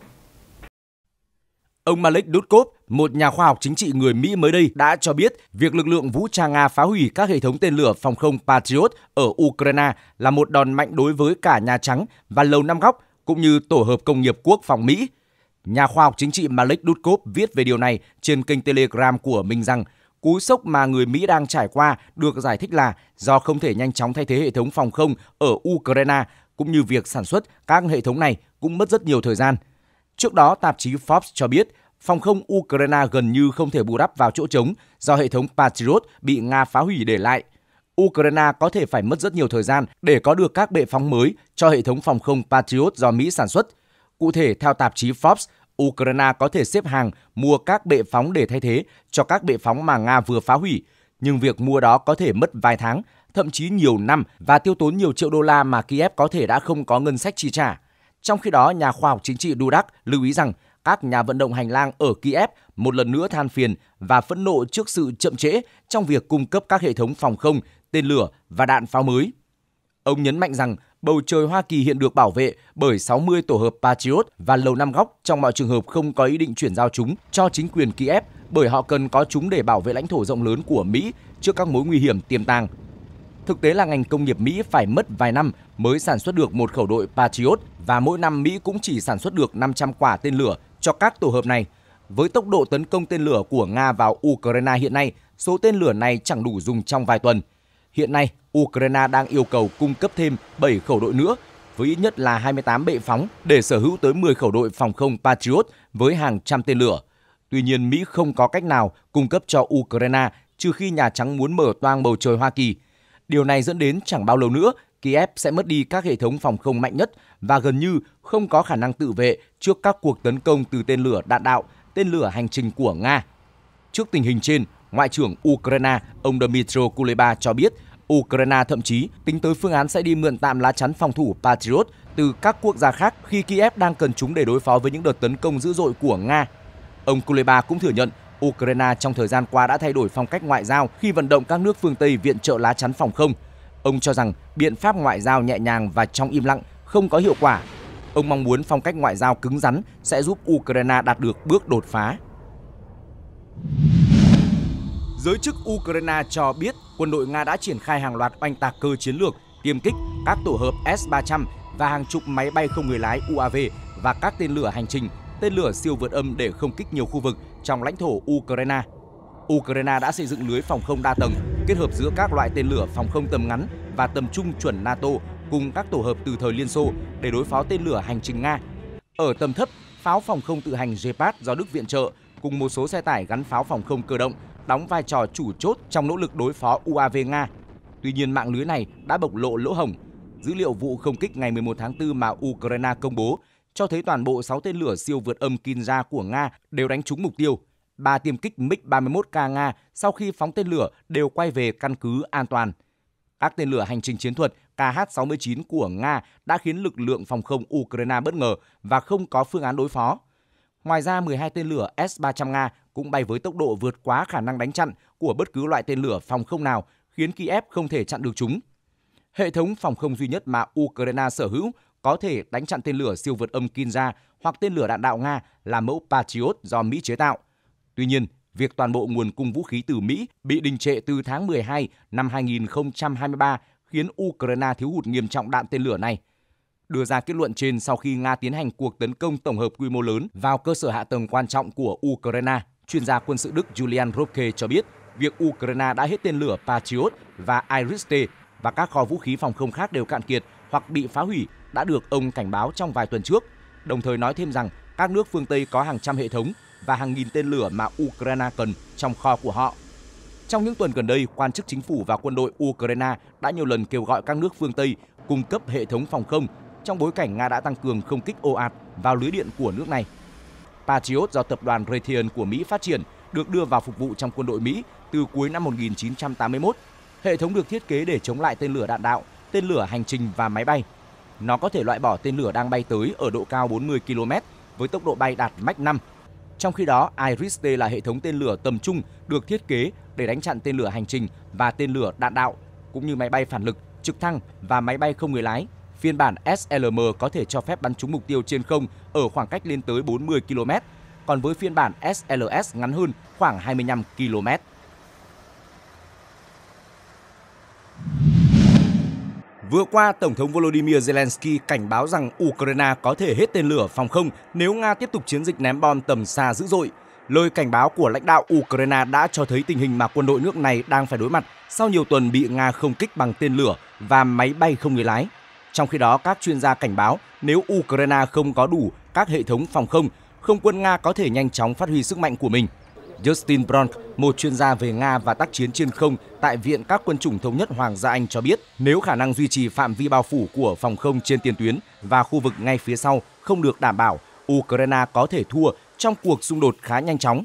Ông Malik Dudkov, một nhà khoa học chính trị người Mỹ mới đây đã cho biết việc lực lượng vũ trang Nga phá hủy các hệ thống tên lửa phòng không Patriot ở Ukraine là một đòn mạnh đối với cả Nhà Trắng và Lầu Năm Góc cũng như Tổ hợp Công nghiệp Quốc phòng Mỹ. Nhà khoa học chính trị Malik Dudkov viết về điều này trên kênh Telegram của mình rằng cú sốc mà người Mỹ đang trải qua được giải thích là do không thể nhanh chóng thay thế hệ thống phòng không ở Ukraine cũng như việc sản xuất các hệ thống này cũng mất rất nhiều thời gian. Trước đó, tạp chí Forbes cho biết phòng không Ukraine gần như không thể bù đắp vào chỗ trống do hệ thống Patriot bị Nga phá hủy để lại. Ukraine có thể phải mất rất nhiều thời gian để có được các bệ phóng mới cho hệ thống phòng không Patriot do Mỹ sản xuất. Cụ thể, theo tạp chí Forbes, Ukraine có thể xếp hàng mua các bệ phóng để thay thế cho các bệ phóng mà Nga vừa phá hủy, nhưng việc mua đó có thể mất vài tháng, thậm chí nhiều năm và tiêu tốn nhiều triệu đô la mà Kiev có thể đã không có ngân sách chi trả. Trong khi đó, nhà khoa học chính trị Dudak lưu ý rằng các nhà vận động hành lang ở Kiev một lần nữa than phiền và phẫn nộ trước sự chậm trễ trong việc cung cấp các hệ thống phòng không, tên lửa và đạn pháo mới. Ông nhấn mạnh rằng bầu trời Hoa Kỳ hiện được bảo vệ bởi 60 tổ hợp Patriot và lầu năm góc trong mọi trường hợp không có ý định chuyển giao chúng cho chính quyền Kiev bởi họ cần có chúng để bảo vệ lãnh thổ rộng lớn của Mỹ trước các mối nguy hiểm tiềm tàng. Thực tế là ngành công nghiệp Mỹ phải mất vài năm mới sản xuất được một khẩu đội Patriot và mỗi năm Mỹ cũng chỉ sản xuất được 500 quả tên lửa cho các tổ hợp này. Với tốc độ tấn công tên lửa của Nga vào Ukraine hiện nay, số tên lửa này chẳng đủ dùng trong vài tuần. Hiện nay, Ukraine đang yêu cầu cung cấp thêm 7 khẩu đội nữa với ít nhất là 28 bệ phóng để sở hữu tới 10 khẩu đội phòng không Patriot với hàng trăm tên lửa. Tuy nhiên, Mỹ không có cách nào cung cấp cho Ukraine trừ khi Nhà Trắng muốn mở toang bầu trời Hoa Kỳ. Điều này dẫn đến chẳng bao lâu nữa, Kiev sẽ mất đi các hệ thống phòng không mạnh nhất và gần như không có khả năng tự vệ trước các cuộc tấn công từ tên lửa đạn đạo, tên lửa hành trình của Nga. Trước tình hình trên, Ngoại trưởng Ukraine ông Dmytro Kuleba cho biết Ukraine thậm chí tính tới phương án sẽ đi mượn tạm lá chắn phòng thủ Patriot từ các quốc gia khác khi Kiev đang cần chúng để đối phó với những đợt tấn công dữ dội của Nga. Ông Kuleba cũng thừa nhận Ukraine trong thời gian qua đã thay đổi phong cách ngoại giao khi vận động các nước phương Tây viện trợ lá chắn phòng không. Ông cho rằng biện pháp ngoại giao nhẹ nhàng và trong im lặng không có hiệu quả. Ông mong muốn phong cách ngoại giao cứng rắn sẽ giúp Ukraine đạt được bước đột phá. Giới chức Ukraine cho biết quân đội Nga đã triển khai hàng loạt oanh tạc cơ chiến lược, tiêm kích, các tổ hợp S-300 và hàng chục máy bay không người lái UAV và các tên lửa hành trình, tên lửa siêu vượt âm để không kích nhiều khu vực trong lãnh thổ Ukraine. Ukraine đã xây dựng lưới phòng không đa tầng kết hợp giữa các loại tên lửa phòng không tầm ngắn và tầm trung chuẩn NATO cùng các tổ hợp từ thời Liên Xô để đối phó tên lửa hành trình Nga. Ở tầm thấp, pháo phòng không tự hành Gepard do Đức viện trợ cùng một số xe tải gắn pháo phòng không cơ động đóng vai trò chủ chốt trong nỗ lực đối phó UAV Nga. Tuy nhiên mạng lưới này đã bộc lộ lỗ hổng. Dữ liệu vụ không kích ngày 11 tháng 4 mà Ukraine công bố cho thấy toàn bộ 6 tên lửa siêu vượt âm Kinza của Nga đều đánh trúng mục tiêu. Ba tiêm kích MiG-31K Nga sau khi phóng tên lửa đều quay về căn cứ an toàn. Các tên lửa hành trình chiến thuật KH-69 của Nga đã khiến lực lượng phòng không Ukraine bất ngờ và không có phương án đối phó. Ngoài ra, 12 tên lửa S-300 Nga cũng bay với tốc độ vượt quá khả năng đánh chặn của bất cứ loại tên lửa phòng không nào, khiến Kiev không thể chặn được chúng. Hệ thống phòng không duy nhất mà Ukraine sở hữu có thể đánh chặn tên lửa siêu vượt âm Kinza hoặc tên lửa đạn đạo Nga là mẫu Patriot do Mỹ chế tạo. Tuy nhiên, việc toàn bộ nguồn cung vũ khí từ Mỹ bị đình trệ từ tháng 12 năm 2023 khiến Ukraine thiếu hụt nghiêm trọng đạn tên lửa này. Đưa ra kết luận trên sau khi Nga tiến hành cuộc tấn công tổng hợp quy mô lớn vào cơ sở hạ tầng quan trọng của Ukraine, chuyên gia quân sự Đức Julian Roque cho biết việc Ukraine đã hết tên lửa Patriot và Iris-T và các kho vũ khí phòng không khác đều cạn kiệt hoặc bị phá hủy đã được ông cảnh báo trong vài tuần trước, đồng thời nói thêm rằng các nước phương Tây có hàng trăm hệ thống và hàng nghìn tên lửa mà Ukraine cần trong kho của họ. Trong những tuần gần đây, quan chức chính phủ và quân đội Ukraine đã nhiều lần kêu gọi các nước phương Tây cung cấp hệ thống phòng không trong bối cảnh Nga đã tăng cường không kích ồ ạt vào lưới điện của nước này. Patriot do tập đoàn Raytheon của Mỹ phát triển được đưa vào phục vụ trong quân đội Mỹ từ cuối năm 1981. Hệ thống được thiết kế để chống lại tên lửa đạn đạo, tên lửa hành trình và máy bay. Nó có thể loại bỏ tên lửa đang bay tới ở độ cao 40 km với tốc độ bay đạt Mach 5 trong khi đó, Iris-T là hệ thống tên lửa tầm trung được thiết kế để đánh chặn tên lửa hành trình và tên lửa đạn đạo, cũng như máy bay phản lực, trực thăng và máy bay không người lái. Phiên bản SLM có thể cho phép bắn trúng mục tiêu trên không ở khoảng cách lên tới 40 km, còn với phiên bản SLS ngắn hơn khoảng 25 km. Vừa qua, Tổng thống Volodymyr Zelensky cảnh báo rằng Ukraine có thể hết tên lửa phòng không nếu Nga tiếp tục chiến dịch ném bom tầm xa dữ dội. Lời cảnh báo của lãnh đạo Ukraine đã cho thấy tình hình mà quân đội nước này đang phải đối mặt sau nhiều tuần bị Nga không kích bằng tên lửa và máy bay không người lái. Trong khi đó, các chuyên gia cảnh báo nếu Ukraine không có đủ các hệ thống phòng không, không quân Nga có thể nhanh chóng phát huy sức mạnh của mình – Justin Bronk, một chuyên gia về Nga và tác chiến trên không tại Viện các quân chủng thống nhất Hoàng gia Anh cho biết, nếu khả năng duy trì phạm vi bao phủ của phòng không trên tiền tuyến và khu vực ngay phía sau không được đảm bảo, Ukraine có thể thua trong cuộc xung đột khá nhanh chóng.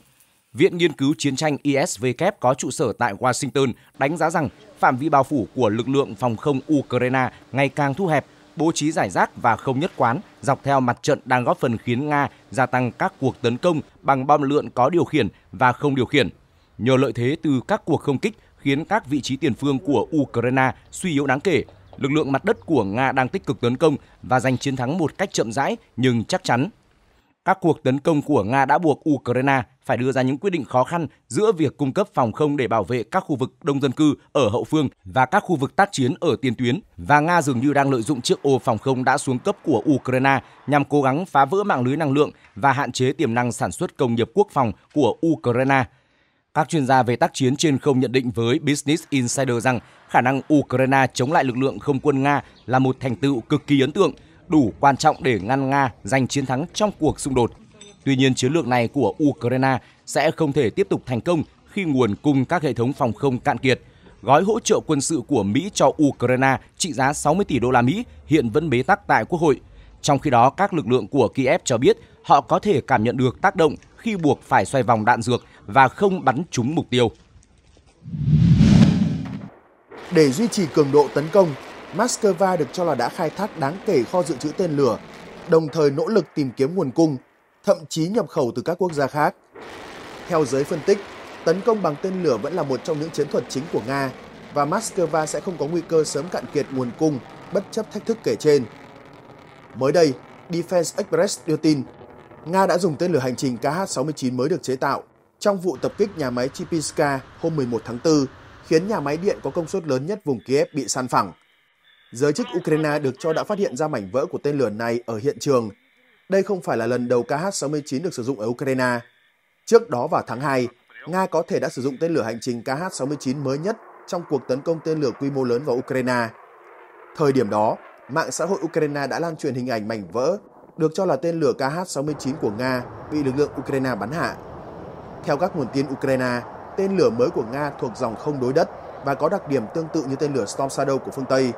Viện Nghiên cứu Chiến tranh ISW có trụ sở tại Washington đánh giá rằng phạm vi bao phủ của lực lượng phòng không Ukraine ngày càng thu hẹp bố trí giải rác và không nhất quán dọc theo mặt trận đang góp phần khiến Nga gia tăng các cuộc tấn công bằng bom lượn có điều khiển và không điều khiển. Nhờ lợi thế từ các cuộc không kích khiến các vị trí tiền phương của Ukraine suy yếu đáng kể, lực lượng mặt đất của Nga đang tích cực tấn công và giành chiến thắng một cách chậm rãi nhưng chắc chắn. Các cuộc tấn công của Nga đã buộc Ukraine phải đưa ra những quyết định khó khăn giữa việc cung cấp phòng không để bảo vệ các khu vực đông dân cư ở hậu phương và các khu vực tác chiến ở tiền tuyến và Nga dường như đang lợi dụng chiếc ô phòng không đã xuống cấp của Ukraine nhằm cố gắng phá vỡ mạng lưới năng lượng và hạn chế tiềm năng sản xuất công nghiệp quốc phòng của Ukraine. Các chuyên gia về tác chiến trên không nhận định với Business Insider rằng khả năng Ukraine chống lại lực lượng không quân Nga là một thành tựu cực kỳ ấn tượng, đủ quan trọng để ngăn Nga giành chiến thắng trong cuộc xung đột Tuy nhiên, chiến lược này của Ukraine sẽ không thể tiếp tục thành công khi nguồn cung các hệ thống phòng không cạn kiệt. Gói hỗ trợ quân sự của Mỹ cho Ukraine trị giá 60 tỷ đô la Mỹ hiện vẫn bế tắc tại Quốc hội. Trong khi đó, các lực lượng của Kiev cho biết họ có thể cảm nhận được tác động khi buộc phải xoay vòng đạn dược và không bắn trúng mục tiêu. Để duy trì cường độ tấn công, Moscow được cho là đã khai thác đáng kể kho dự trữ tên lửa, đồng thời nỗ lực tìm kiếm nguồn cung thậm chí nhập khẩu từ các quốc gia khác. Theo giới phân tích, tấn công bằng tên lửa vẫn là một trong những chiến thuật chính của Nga và Moscow sẽ không có nguy cơ sớm cạn kiệt nguồn cung bất chấp thách thức kể trên. Mới đây, Defense Express đưa tin Nga đã dùng tên lửa hành trình KH-69 mới được chế tạo trong vụ tập kích nhà máy Chipinska hôm 11 tháng 4, khiến nhà máy điện có công suất lớn nhất vùng Kiev bị san phẳng. Giới chức Ukraine được cho đã phát hiện ra mảnh vỡ của tên lửa này ở hiện trường đây không phải là lần đầu KH-69 được sử dụng ở Ukraine. Trước đó vào tháng 2, Nga có thể đã sử dụng tên lửa hành trình KH-69 mới nhất trong cuộc tấn công tên lửa quy mô lớn vào Ukraine. Thời điểm đó, mạng xã hội Ukraine đã lan truyền hình ảnh mảnh vỡ được cho là tên lửa KH-69 của Nga bị lực lượng Ukraine bắn hạ. Theo các nguồn tin Ukraine, tên lửa mới của Nga thuộc dòng không đối đất và có đặc điểm tương tự như tên lửa Storm Shadow của phương Tây.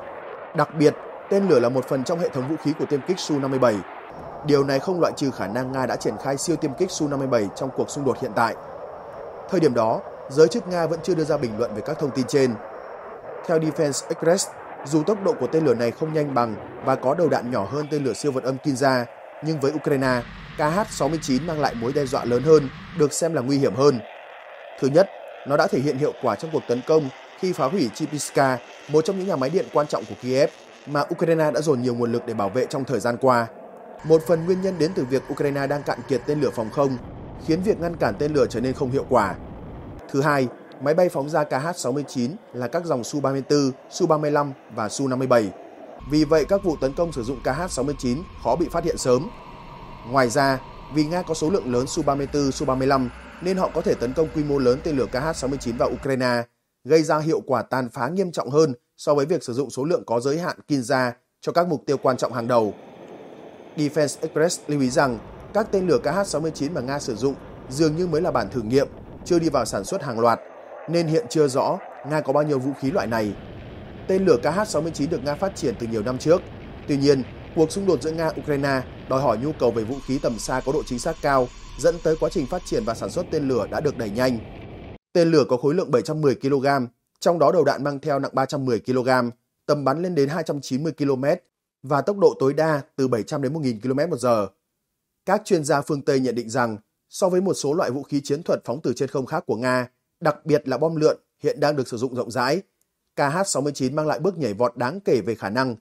Đặc biệt, tên lửa là một phần trong hệ thống vũ khí của tiêm kích Su-57 Điều này không loại trừ khả năng Nga đã triển khai siêu tiêm kích Su-57 trong cuộc xung đột hiện tại. Thời điểm đó, giới chức Nga vẫn chưa đưa ra bình luận về các thông tin trên. Theo Defense Express, dù tốc độ của tên lửa này không nhanh bằng và có đầu đạn nhỏ hơn tên lửa siêu vật âm Kinza, nhưng với Ukraine, KH-69 mang lại mối đe dọa lớn hơn, được xem là nguy hiểm hơn. Thứ nhất, nó đã thể hiện hiệu quả trong cuộc tấn công khi phá hủy Chipiska, một trong những nhà máy điện quan trọng của Kiev mà Ukraine đã dồn nhiều nguồn lực để bảo vệ trong thời gian qua. Một phần nguyên nhân đến từ việc Ukraine đang cạn kiệt tên lửa phòng không, khiến việc ngăn cản tên lửa trở nên không hiệu quả. Thứ hai, máy bay phóng ra KH-69 là các dòng Su-34, Su-35 và Su-57. Vì vậy, các vụ tấn công sử dụng KH-69 khó bị phát hiện sớm. Ngoài ra, vì Nga có số lượng lớn Su-34, Su-35 nên họ có thể tấn công quy mô lớn tên lửa KH-69 vào Ukraine, gây ra hiệu quả tàn phá nghiêm trọng hơn so với việc sử dụng số lượng có giới hạn Kinza cho các mục tiêu quan trọng hàng đầu. Defense Express lưu ý rằng các tên lửa KH-69 mà Nga sử dụng dường như mới là bản thử nghiệm, chưa đi vào sản xuất hàng loạt, nên hiện chưa rõ Nga có bao nhiêu vũ khí loại này. Tên lửa KH-69 được Nga phát triển từ nhiều năm trước. Tuy nhiên, cuộc xung đột giữa Nga-Ukraine đòi hỏi nhu cầu về vũ khí tầm xa có độ chính xác cao, dẫn tới quá trình phát triển và sản xuất tên lửa đã được đẩy nhanh. Tên lửa có khối lượng 710 kg, trong đó đầu đạn mang theo nặng 310 kg, tầm bắn lên đến 290 km và tốc độ tối đa từ 700 đến 1.000 km một giờ. Các chuyên gia phương Tây nhận định rằng, so với một số loại vũ khí chiến thuật phóng từ trên không khác của Nga, đặc biệt là bom lượn hiện đang được sử dụng rộng rãi, KH-69 mang lại bước nhảy vọt đáng kể về khả năng.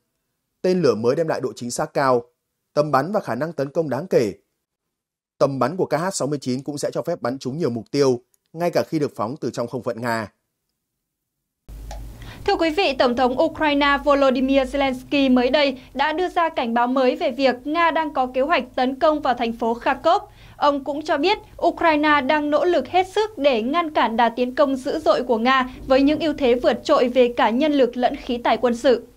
Tên lửa mới đem lại độ chính xác cao, tầm bắn và khả năng tấn công đáng kể. Tầm bắn của KH-69 cũng sẽ cho phép bắn trúng nhiều mục tiêu, ngay cả khi được phóng từ trong không phận Nga. Thưa quý vị, Tổng thống Ukraine Volodymyr Zelensky mới đây đã đưa ra cảnh báo mới về việc Nga đang có kế hoạch tấn công vào thành phố Kharkov. Ông cũng cho biết Ukraine đang nỗ lực hết sức để ngăn cản đà tiến công dữ dội của Nga với những ưu thế vượt trội về cả nhân lực lẫn khí tài quân sự.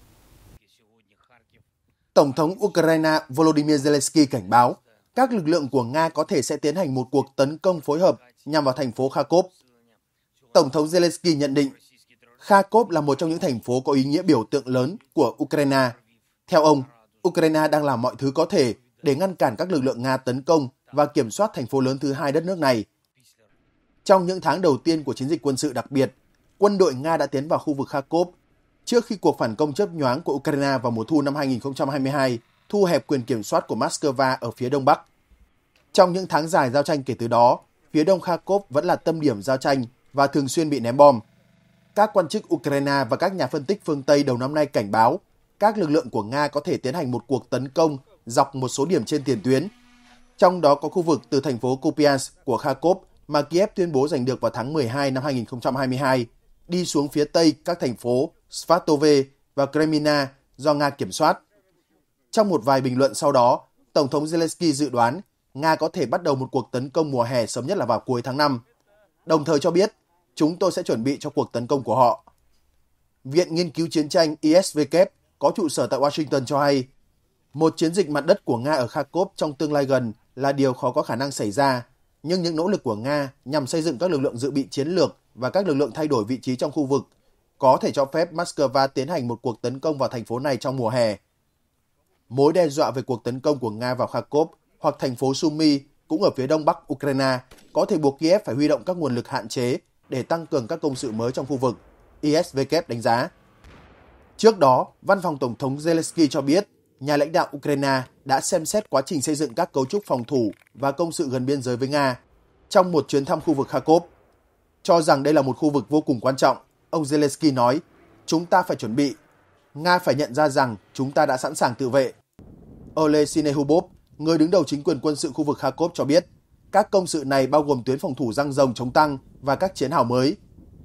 Tổng thống Ukraine Volodymyr Zelensky cảnh báo các lực lượng của Nga có thể sẽ tiến hành một cuộc tấn công phối hợp nhằm vào thành phố Kharkov. Tổng thống Zelensky nhận định Kharkov là một trong những thành phố có ý nghĩa biểu tượng lớn của Ukraine. Theo ông, Ukraine đang làm mọi thứ có thể để ngăn cản các lực lượng Nga tấn công và kiểm soát thành phố lớn thứ hai đất nước này. Trong những tháng đầu tiên của chiến dịch quân sự đặc biệt, quân đội Nga đã tiến vào khu vực Kharkov trước khi cuộc phản công chớp nhoáng của Ukraine vào mùa thu năm 2022 thu hẹp quyền kiểm soát của Moscow ở phía đông bắc. Trong những tháng dài giao tranh kể từ đó, phía đông Kharkov vẫn là tâm điểm giao tranh và thường xuyên bị ném bom. Các quan chức Ukraine và các nhà phân tích phương Tây đầu năm nay cảnh báo các lực lượng của Nga có thể tiến hành một cuộc tấn công dọc một số điểm trên tiền tuyến. Trong đó có khu vực từ thành phố Kupiansk của Kharkov mà Kiev tuyên bố giành được vào tháng 12 năm 2022, đi xuống phía tây các thành phố Svatove và Kremina do Nga kiểm soát. Trong một vài bình luận sau đó, Tổng thống Zelensky dự đoán Nga có thể bắt đầu một cuộc tấn công mùa hè sớm nhất là vào cuối tháng 5. Đồng thời cho biết, chúng tôi sẽ chuẩn bị cho cuộc tấn công của họ. Viện Nghiên cứu Chiến tranh ISVK có trụ sở tại Washington cho hay, một chiến dịch mặt đất của Nga ở Kharkov trong tương lai gần là điều khó có khả năng xảy ra, nhưng những nỗ lực của Nga nhằm xây dựng các lực lượng dự bị chiến lược và các lực lượng thay đổi vị trí trong khu vực có thể cho phép Moscow tiến hành một cuộc tấn công vào thành phố này trong mùa hè. Mối đe dọa về cuộc tấn công của Nga vào Kharkov hoặc thành phố Sumy cũng ở phía đông bắc Ukraine có thể buộc Kiev phải huy động các nguồn lực hạn chế để tăng cường các công sự mới trong khu vực, ISVK đánh giá. Trước đó, Văn phòng Tổng thống Zelensky cho biết nhà lãnh đạo Ukraine đã xem xét quá trình xây dựng các cấu trúc phòng thủ và công sự gần biên giới với Nga trong một chuyến thăm khu vực Kharkov. Cho rằng đây là một khu vực vô cùng quan trọng, ông Zelensky nói, chúng ta phải chuẩn bị. Nga phải nhận ra rằng chúng ta đã sẵn sàng tự vệ. Ole Sinehubov, người đứng đầu chính quyền quân sự khu vực Kharkov cho biết, các công sự này bao gồm tuyến phòng thủ răng rồng chống tăng và các chiến hào mới.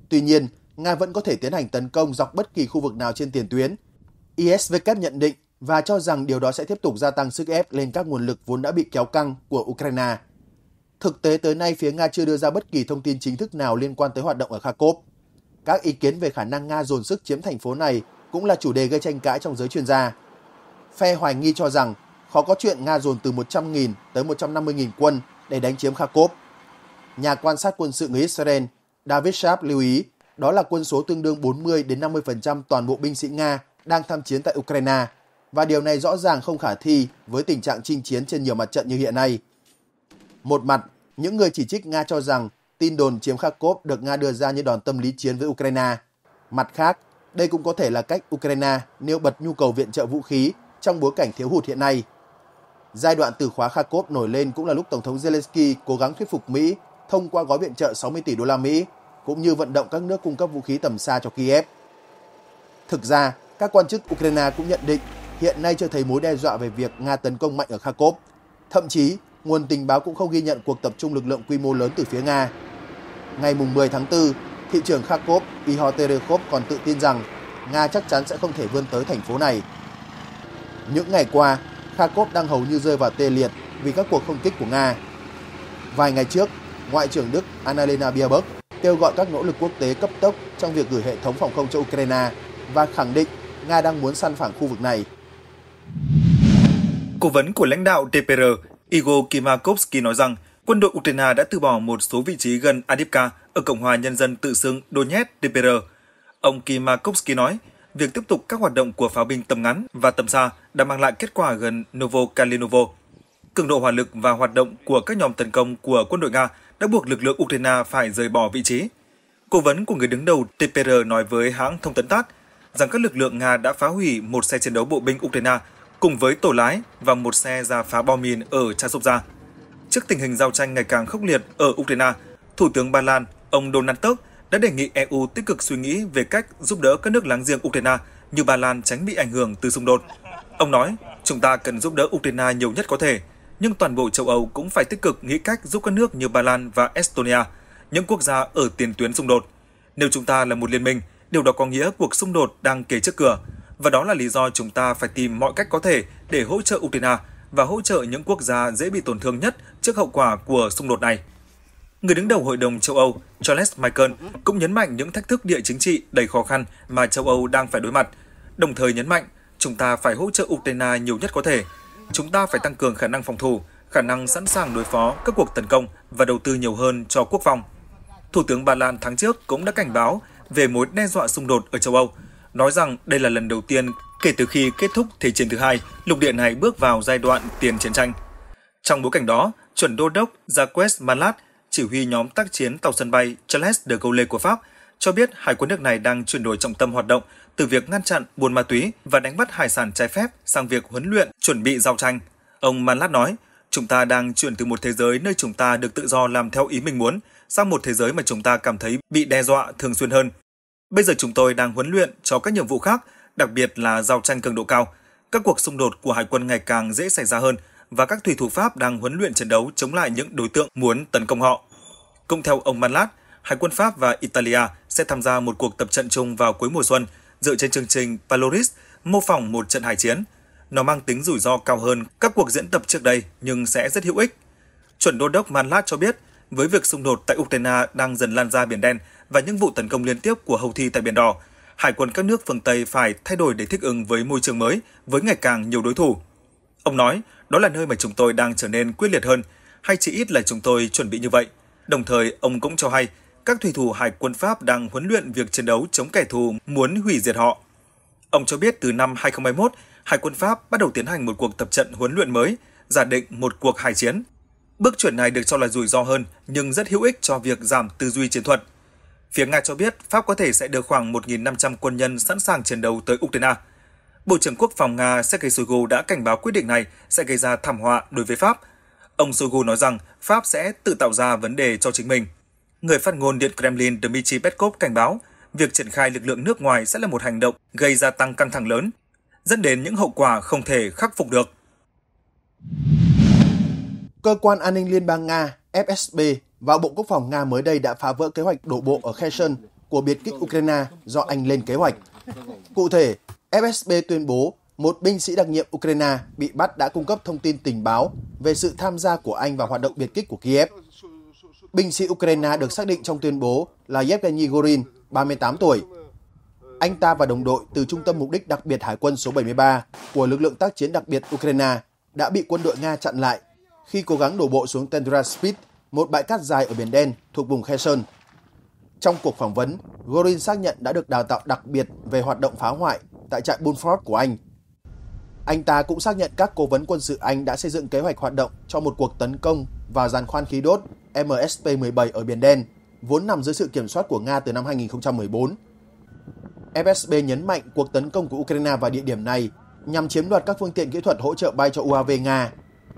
Tuy nhiên, Nga vẫn có thể tiến hành tấn công dọc bất kỳ khu vực nào trên tiền tuyến. ISVK nhận định và cho rằng điều đó sẽ tiếp tục gia tăng sức ép lên các nguồn lực vốn đã bị kéo căng của Ukraine. Thực tế tới nay phía Nga chưa đưa ra bất kỳ thông tin chính thức nào liên quan tới hoạt động ở Kharkov. Các ý kiến về khả năng Nga dồn sức chiếm thành phố này cũng là chủ đề gây tranh cãi trong giới chuyên gia. Phe hoài nghi cho rằng khó có chuyện Nga dồn từ 100.000 tới 150.000 quân để đánh chiếm Kharkov. Nhà quan sát quân sự người Israel David Sharp lưu ý đó là quân số tương đương 40 đến 50% toàn bộ binh sĩ Nga đang tham chiến tại Ukraine và điều này rõ ràng không khả thi với tình trạng chinh chiến trên nhiều mặt trận như hiện nay. Một mặt, những người chỉ trích Nga cho rằng tin đồn chiếm Kharkov được Nga đưa ra như đòn tâm lý chiến với Ukraine. Mặt khác, Đây cũng có thể là cách Ukraine nêu bật nhu cầu viện trợ vũ khí trong bối cảnh thiếu hụt hiện nay. Giai đoạn từ khóa Kharkov nổi lên cũng là lúc Tổng thống Zelensky cố gắng thuyết phục Mỹ thông qua gói viện trợ 60 tỷ đô la Mỹ cũng như vận động các nước cung cấp vũ khí tầm xa cho Kiev. Thực ra, các quan chức Ukraine cũng nhận định hiện nay chưa thấy mối đe dọa về việc Nga tấn công mạnh ở Kharkov. Thậm chí, nguồn tình báo cũng không ghi nhận cuộc tập trung lực lượng quy mô lớn từ phía Nga. Ngày 10 tháng 4, thị trưởng Kharkov Ihor Terekhov còn tự tin rằng Nga chắc chắn sẽ không thể vươn tới thành phố này. Những ngày qua, Kharkov đang hầu như rơi vào tê liệt vì các cuộc không kích của Nga. Vài ngày trước, Ngoại trưởng Đức Annalena Baerbock kêu gọi các nỗ lực quốc tế cấp tốc trong việc gửi hệ thống phòng không cho Ukraine và khẳng định Nga đang muốn săn phẳng khu vực này. Cố vấn của lãnh đạo DPR Igor Kimakovsky nói rằng quân đội Ukraine đã từ bỏ một số vị trí gần Adivka ở Cộng hòa Nhân dân tự xưng Donetsk DPR. Ông Kimakovsky nói, việc tiếp tục các hoạt động của pháo binh tầm ngắn và tầm xa đã mang lại kết quả gần Novokalinovo. Cường độ hỏa lực và hoạt động của các nhóm tấn công của quân đội Nga đã buộc lực lượng Ukraine phải rời bỏ vị trí. Cố vấn của người đứng đầu TPR nói với hãng thông tấn TASS rằng các lực lượng Nga đã phá hủy một xe chiến đấu bộ binh Ukraine cùng với tổ lái và một xe ra phá bom mìn ở Chasovia. Trước tình hình giao tranh ngày càng khốc liệt ở Ukraine, Thủ tướng Ba Lan, ông Donald Tusk đã đề nghị EU tích cực suy nghĩ về cách giúp đỡ các nước láng giềng Ukraine như Ba Lan tránh bị ảnh hưởng từ xung đột. Ông nói, chúng ta cần giúp đỡ Ukraine nhiều nhất có thể, nhưng toàn bộ châu Âu cũng phải tích cực nghĩ cách giúp các nước như Ba Lan và Estonia, những quốc gia ở tiền tuyến xung đột. Nếu chúng ta là một liên minh, điều đó có nghĩa cuộc xung đột đang kề trước cửa, và đó là lý do chúng ta phải tìm mọi cách có thể để hỗ trợ Ukraine và hỗ trợ những quốc gia dễ bị tổn thương nhất trước hậu quả của xung đột này. Người đứng đầu Hội đồng châu Âu Charles Michael cũng nhấn mạnh những thách thức địa chính trị đầy khó khăn mà châu Âu đang phải đối mặt, đồng thời nhấn mạnh chúng ta phải hỗ trợ Ukraine nhiều nhất có thể. Chúng ta phải tăng cường khả năng phòng thủ, khả năng sẵn sàng đối phó các cuộc tấn công và đầu tư nhiều hơn cho quốc phòng. Thủ tướng Ba Lan tháng trước cũng đã cảnh báo về mối đe dọa xung đột ở châu Âu, nói rằng đây là lần đầu tiên kể từ khi kết thúc Thế chiến thứ hai, lục địa này bước vào giai đoạn tiền chiến tranh. Trong bối cảnh đó, chuẩn đô đốc Jacques Malat, chỉ huy nhóm tác chiến tàu sân bay Charles de Gaulle của Pháp, cho biết hải quân nước này đang chuyển đổi trọng tâm hoạt động từ việc ngăn chặn buôn ma túy và đánh bắt hải sản trái phép sang việc huấn luyện, chuẩn bị giao tranh. Ông Manlat nói, chúng ta đang chuyển từ một thế giới nơi chúng ta được tự do làm theo ý mình muốn sang một thế giới mà chúng ta cảm thấy bị đe dọa thường xuyên hơn. Bây giờ chúng tôi đang huấn luyện cho các nhiệm vụ khác, đặc biệt là giao tranh cường độ cao. Các cuộc xung đột của hải quân ngày càng dễ xảy ra hơn và các thủy thủ Pháp đang huấn luyện chiến đấu chống lại những đối tượng muốn tấn công họ. Cũng theo ông Manlat, Hải quân Pháp và Italia sẽ tham gia một cuộc tập trận chung vào cuối mùa xuân dựa trên chương trình Paloris, mô phỏng một trận hải chiến. Nó mang tính rủi ro cao hơn các cuộc diễn tập trước đây nhưng sẽ rất hữu ích. Chuẩn đô đốc Manlat cho biết, với việc xung đột tại Ukraine đang dần lan ra Biển Đen và những vụ tấn công liên tiếp của Houthi tại Biển Đỏ, hải quân các nước phương Tây phải thay đổi để thích ứng với môi trường mới, với ngày càng nhiều đối thủ. Ông nói, đó là nơi mà chúng tôi đang trở nên quyết liệt hơn, hay chỉ ít là chúng tôi chuẩn bị như vậy. Đồng thời, ông cũng cho hay, các thủy thủ hải quân Pháp đang huấn luyện việc chiến đấu chống kẻ thù muốn hủy diệt họ. Ông cho biết từ năm 2021, Hải quân Pháp bắt đầu tiến hành một cuộc tập trận huấn luyện mới, giả định một cuộc hải chiến. Bước chuyển này được cho là rủi ro hơn nhưng rất hữu ích cho việc giảm tư duy chiến thuật. Phía Nga cho biết Pháp có thể sẽ đưa khoảng 1.500 quân nhân sẵn sàng chiến đấu tới Ukraine. Bộ trưởng Quốc phòng Nga Sergei Shoigu đã cảnh báo quyết định này sẽ gây ra thảm họa đối với Pháp. Ông Shoigu nói rằng Pháp sẽ tự tạo ra vấn đề cho chính mình. Người phát ngôn Điện Kremlin Dmitry Peskov cảnh báo việc triển khai lực lượng nước ngoài sẽ là một hành động gây ra tăng căng thẳng lớn, dẫn đến những hậu quả không thể khắc phục được. Cơ quan an ninh Liên bang Nga FSB và Bộ Quốc phòng Nga mới đây đã phá vỡ kế hoạch đổ bộ ở Kherson của biệt kích Ukraine do Anh lên kế hoạch. Cụ thể, FSB tuyên bố một binh sĩ đặc nhiệm Ukraine bị bắt đã cung cấp thông tin tình báo về sự tham gia của Anh vào hoạt động biệt kích của Kiev. Binh sĩ Ukraine được xác định trong tuyên bố là Yevgeny Gorin, 38 tuổi. Anh ta và đồng đội từ Trung tâm Mục đích Đặc biệt Hải quân số 73 của lực lượng tác chiến đặc biệt Ukraine đã bị quân đội Nga chặn lại khi cố gắng đổ bộ xuống Tendra Spit, một bãi cát dài ở Biển Đen thuộc vùng Kherson. Trong cuộc phỏng vấn, Gorin xác nhận đã được đào tạo đặc biệt về hoạt động phá hoại tại trại Bunford của Anh. Anh ta cũng xác nhận các cố vấn quân sự Anh đã xây dựng kế hoạch hoạt động cho một cuộc tấn công và giàn khoan khí đốt MSP-17 ở Biển Đen, vốn nằm dưới sự kiểm soát của Nga từ năm 2014. FSB nhấn mạnh cuộc tấn công của Ukraine vào địa điểm này nhằm chiếm đoạt các phương tiện kỹ thuật hỗ trợ bay cho UAV Nga.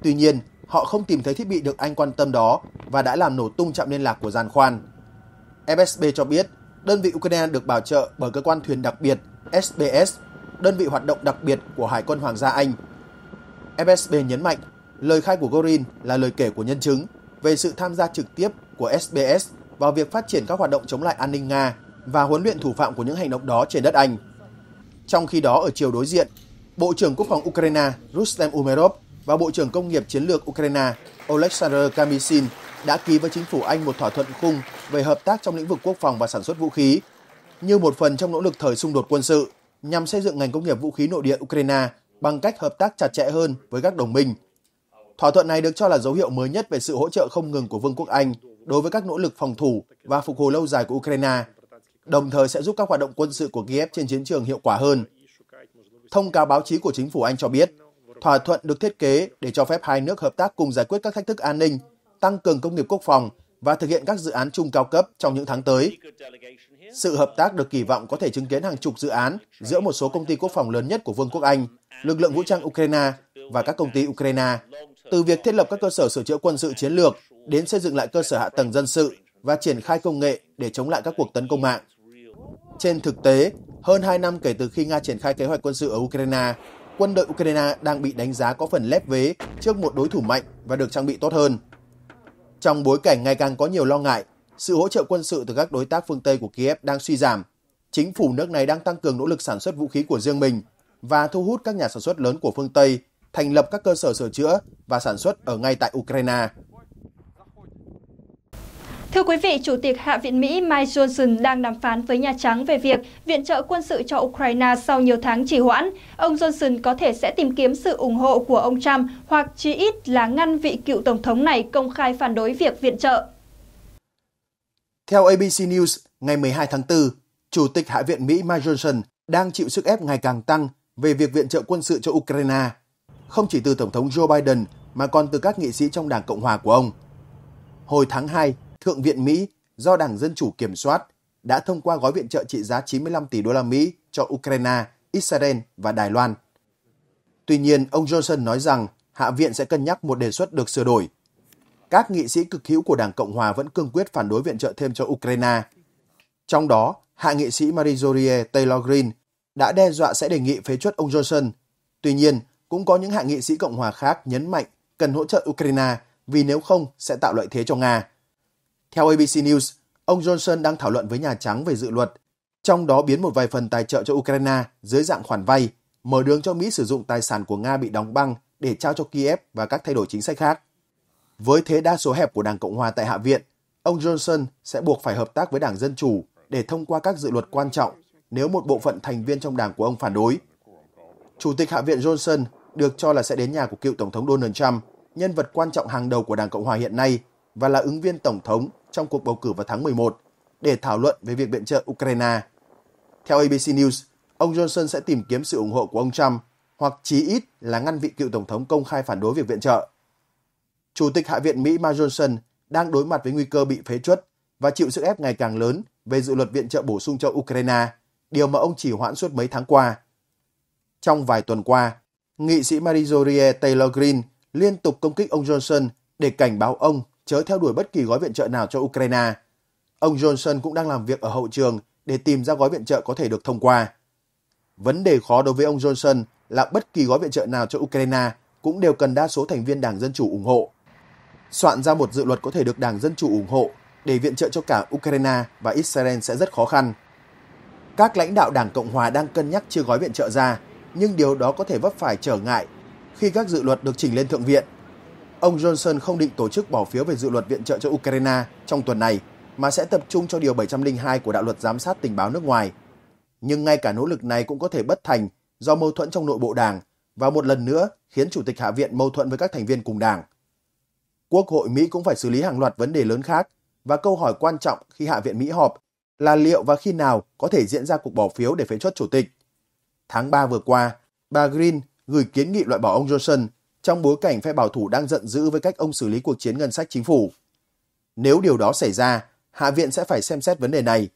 Tuy nhiên, họ không tìm thấy thiết bị được Anh quan tâm đó và đã làm nổ tung trạm liên lạc của giàn khoan. FSB cho biết, đơn vị Ukraine được bảo trợ bởi cơ quan thuyền đặc biệt SBS, đơn vị hoạt động đặc biệt của Hải quân Hoàng gia Anh. FSB nhấn mạnh, lời khai của Gorin là lời kể của nhân chứng về sự tham gia trực tiếp của SBS vào việc phát triển các hoạt động chống lại an ninh Nga và huấn luyện thủ phạm của những hành động đó trên đất Anh. Trong khi đó ở chiều đối diện, Bộ trưởng Quốc phòng Ukraine Rustem Umerov và Bộ trưởng Công nghiệp Chiến lược Ukraine Oleksandr Kamisin đã ký với chính phủ Anh một thỏa thuận khung về hợp tác trong lĩnh vực quốc phòng và sản xuất vũ khí, như một phần trong nỗ lực thời xung đột quân sự nhằm xây dựng ngành công nghiệp vũ khí nội địa Ukraine bằng cách hợp tác chặt chẽ hơn với các đồng minh. Thỏa thuận này được cho là dấu hiệu mới nhất về sự hỗ trợ không ngừng của Vương quốc Anh đối với các nỗ lực phòng thủ và phục hồi lâu dài của Ukraine, đồng thời sẽ giúp các hoạt động quân sự của Kiev trên chiến trường hiệu quả hơn. Thông cáo báo chí của chính phủ Anh cho biết, thỏa thuận được thiết kế để cho phép hai nước hợp tác cùng giải quyết các thách thức an ninh, tăng cường công nghiệp quốc phòng và thực hiện các dự án chung cao cấp trong những tháng tới. Sự hợp tác được kỳ vọng có thể chứng kiến hàng chục dự án giữa một số công ty quốc phòng lớn nhất của Vương quốc Anh, lực lượng vũ trang Ukraine và các công ty Ukraine, từ việc thiết lập các cơ sở sửa chữa quân sự chiến lược đến xây dựng lại cơ sở hạ tầng dân sự và triển khai công nghệ để chống lại các cuộc tấn công mạng. Trên thực tế, hơn 2 năm kể từ khi Nga triển khai kế hoạch quân sự ở Ukraine, quân đội Ukraine đang bị đánh giá có phần lép vế trước một đối thủ mạnh và được trang bị tốt hơn. Trong bối cảnh ngày càng có nhiều lo ngại, sự hỗ trợ quân sự từ các đối tác phương Tây của Kiev đang suy giảm, chính phủ nước này đang tăng cường nỗ lực sản xuất vũ khí của riêng mình và thu hút các nhà sản xuất lớn của phương Tây thành lập các cơ sở sửa chữa và sản xuất ở ngay tại Ukraine. Thưa quý vị, Chủ tịch Hạ viện Mỹ Mike Johnson đang đàm phán với Nhà Trắng về việc viện trợ quân sự cho Ukraine sau nhiều tháng trì hoãn. Ông Johnson có thể sẽ tìm kiếm sự ủng hộ của ông Trump hoặc chí ít là ngăn vị cựu Tổng thống này công khai phản đối việc viện trợ. Theo ABC News, ngày 12 tháng 4, Chủ tịch Hạ viện Mỹ Mike Johnson đang chịu sức ép ngày càng tăng về việc viện trợ quân sự cho Ukraine, không chỉ từ Tổng thống Joe Biden mà còn từ các nghị sĩ trong Đảng Cộng hòa của ông. Hồi tháng 2, Thượng viện Mỹ do Đảng Dân Chủ kiểm soát đã thông qua gói viện trợ trị giá 95 tỷ đô la Mỹ cho Ukraine, Israel và Đài Loan. Tuy nhiên, ông Johnson nói rằng Hạ viện sẽ cân nhắc một đề xuất được sửa đổi. Các nghị sĩ cực hữu của Đảng Cộng hòa vẫn cương quyết phản đối viện trợ thêm cho Ukraine. Trong đó, hạ nghị sĩ Marjorie Taylor Greene đã đe dọa sẽ đề nghị phế chuất ông Johnson. Tuy nhiên, cũng có những hạ nghị sĩ Cộng hòa khác nhấn mạnh cần hỗ trợ Ukraine vì nếu không sẽ tạo lợi thế cho Nga. Theo ABC News, ông Johnson đang thảo luận với Nhà Trắng về dự luật, trong đó biến một vài phần tài trợ cho Ukraine dưới dạng khoản vay, mở đường cho Mỹ sử dụng tài sản của Nga bị đóng băng để trao cho Kiev và các thay đổi chính sách khác. Với thế đa số hẹp của Đảng Cộng hòa tại Hạ viện, ông Johnson sẽ buộc phải hợp tác với Đảng Dân Chủ để thông qua các dự luật quan trọng nếu một bộ phận thành viên trong đảng của ông phản đối. Chủ tịch Hạ viện Johnson được cho là sẽ đến nhà của cựu Tổng thống Donald Trump, nhân vật quan trọng hàng đầu của Đảng Cộng hòa hiện nay và là ứng viên Tổng thống trong cuộc bầu cử vào tháng 11 để thảo luận về việc viện trợ Ukraine. Theo ABC News, ông Johnson sẽ tìm kiếm sự ủng hộ của ông Trump hoặc chí ít là ngăn vị cựu Tổng thống công khai phản đối việc viện trợ. Chủ tịch Hạ viện Mỹ Mike Johnson đang đối mặt với nguy cơ bị phế truất và chịu sức ép ngày càng lớn về dự luật viện trợ bổ sung cho Ukraine, điều mà ông chỉ hoãn suốt mấy tháng qua. Trong vài tuần qua, nghị sĩ Marjorie Taylor Greene liên tục công kích ông Johnson để cảnh báo ông chớ theo đuổi bất kỳ gói viện trợ nào cho Ukraine. Ông Johnson cũng đang làm việc ở hậu trường để tìm ra gói viện trợ có thể được thông qua. Vấn đề khó đối với ông Johnson là bất kỳ gói viện trợ nào cho Ukraine cũng đều cần đa số thành viên Đảng Dân Chủ ủng hộ. Soạn ra một dự luật có thể được Đảng Dân Chủ ủng hộ để viện trợ cho cả Ukraine và Israel sẽ rất khó khăn. Các lãnh đạo Đảng Cộng Hòa đang cân nhắc chia gói viện trợ ra, nhưng điều đó có thể vấp phải trở ngại khi các dự luật được chỉnh lên Thượng viện Ông Johnson không định tổ chức bỏ phiếu về dự luật viện trợ cho Ukraine trong tuần này, mà sẽ tập trung cho Điều 702 của đạo luật giám sát tình báo nước ngoài. Nhưng ngay cả nỗ lực này cũng có thể bất thành do mâu thuẫn trong nội bộ đảng và một lần nữa khiến Chủ tịch Hạ viện mâu thuẫn với các thành viên cùng đảng. Quốc hội Mỹ cũng phải xử lý hàng loạt vấn đề lớn khác và câu hỏi quan trọng khi Hạ viện Mỹ họp là liệu và khi nào có thể diễn ra cuộc bỏ phiếu để phế chuất chủ tịch. Tháng 3 vừa qua, bà Green gửi kiến nghị loại bỏ ông Johnson trong bối cảnh phe bảo thủ đang giận dữ với cách ông xử lý cuộc chiến ngân sách chính phủ. Nếu điều đó xảy ra, Hạ viện sẽ phải xem xét vấn đề này.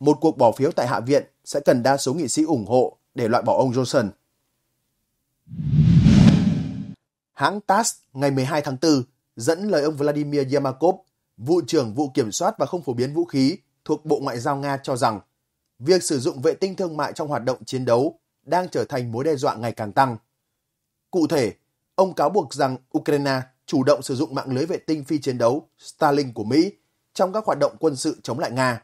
một cuộc bỏ phiếu tại Hạ viện sẽ cần đa số nghị sĩ ủng hộ để loại bỏ ông Johnson. Hãng TASS ngày 12 tháng 4 dẫn lời ông Vladimir Yamakov, vụ trưởng vụ kiểm soát và không phổ biến vũ khí thuộc Bộ Ngoại giao Nga cho rằng việc sử dụng vệ tinh thương mại trong hoạt động chiến đấu đang trở thành mối đe dọa ngày càng tăng. Cụ thể, ông cáo buộc rằng Ukraine chủ động sử dụng mạng lưới vệ tinh phi chiến đấu Starlink của Mỹ trong các hoạt động quân sự chống lại Nga.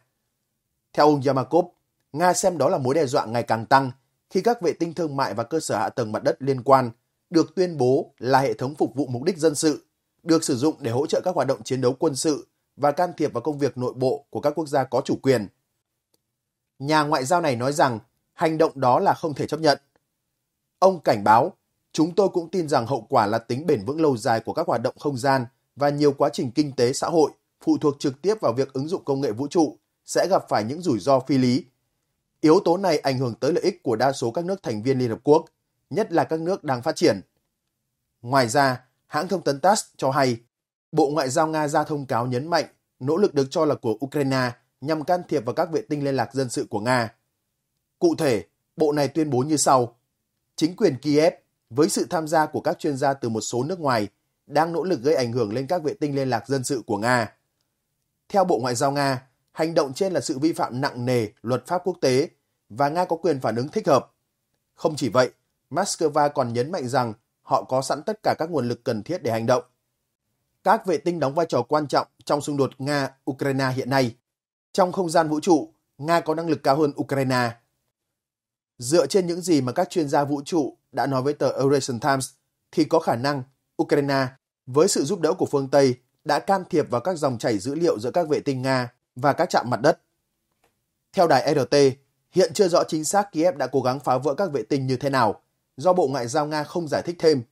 Theo ông Yamakov, Nga xem đó là mối đe dọa ngày càng tăng khi các vệ tinh thương mại và cơ sở hạ tầng mặt đất liên quan được tuyên bố là hệ thống phục vụ mục đích dân sự, được sử dụng để hỗ trợ các hoạt động chiến đấu quân sự và can thiệp vào công việc nội bộ của các quốc gia có chủ quyền. Nhà ngoại giao này nói rằng hành động đó là không thể chấp nhận. Ông cảnh báo, chúng tôi cũng tin rằng hậu quả là tính bền vững lâu dài của các hoạt động không gian và nhiều quá trình kinh tế xã hội phụ thuộc trực tiếp vào việc ứng dụng công nghệ vũ trụ sẽ gặp phải những rủi ro phi lý. Yếu tố này ảnh hưởng tới lợi ích của đa số các nước thành viên Liên Hợp Quốc, nhất là các nước đang phát triển. Ngoài ra, hãng thông tấn TASS cho hay, Bộ Ngoại giao Nga ra thông cáo nhấn mạnh nỗ lực được cho là của Ukraine nhằm can thiệp vào các vệ tinh liên lạc dân sự của Nga. Cụ thể, Bộ này tuyên bố như sau. Chính quyền Kiev, với sự tham gia của các chuyên gia từ một số nước ngoài, đang nỗ lực gây ảnh hưởng lên các vệ tinh liên lạc dân sự của Nga. Theo Bộ Ngoại giao Nga, hành động trên là sự vi phạm nặng nề luật pháp quốc tế và Nga có quyền phản ứng thích hợp. Không chỉ vậy, Moscow còn nhấn mạnh rằng họ có sẵn tất cả các nguồn lực cần thiết để hành động. Các vệ tinh đóng vai trò quan trọng trong xung đột Nga-Ukraine hiện nay. Trong không gian vũ trụ, Nga có năng lực cao hơn Ukraine. Dựa trên những gì mà các chuyên gia vũ trụ đã nói với tờ Eurasian Times, thì có khả năng Ukraine, với sự giúp đỡ của phương Tây, đã can thiệp vào các dòng chảy dữ liệu giữa các vệ tinh Nga và các trạm mặt đất. Theo đài RT, hiện chưa rõ chính xác Kiev đã cố gắng phá vỡ các vệ tinh như thế nào, do Bộ Ngoại giao Nga không giải thích thêm.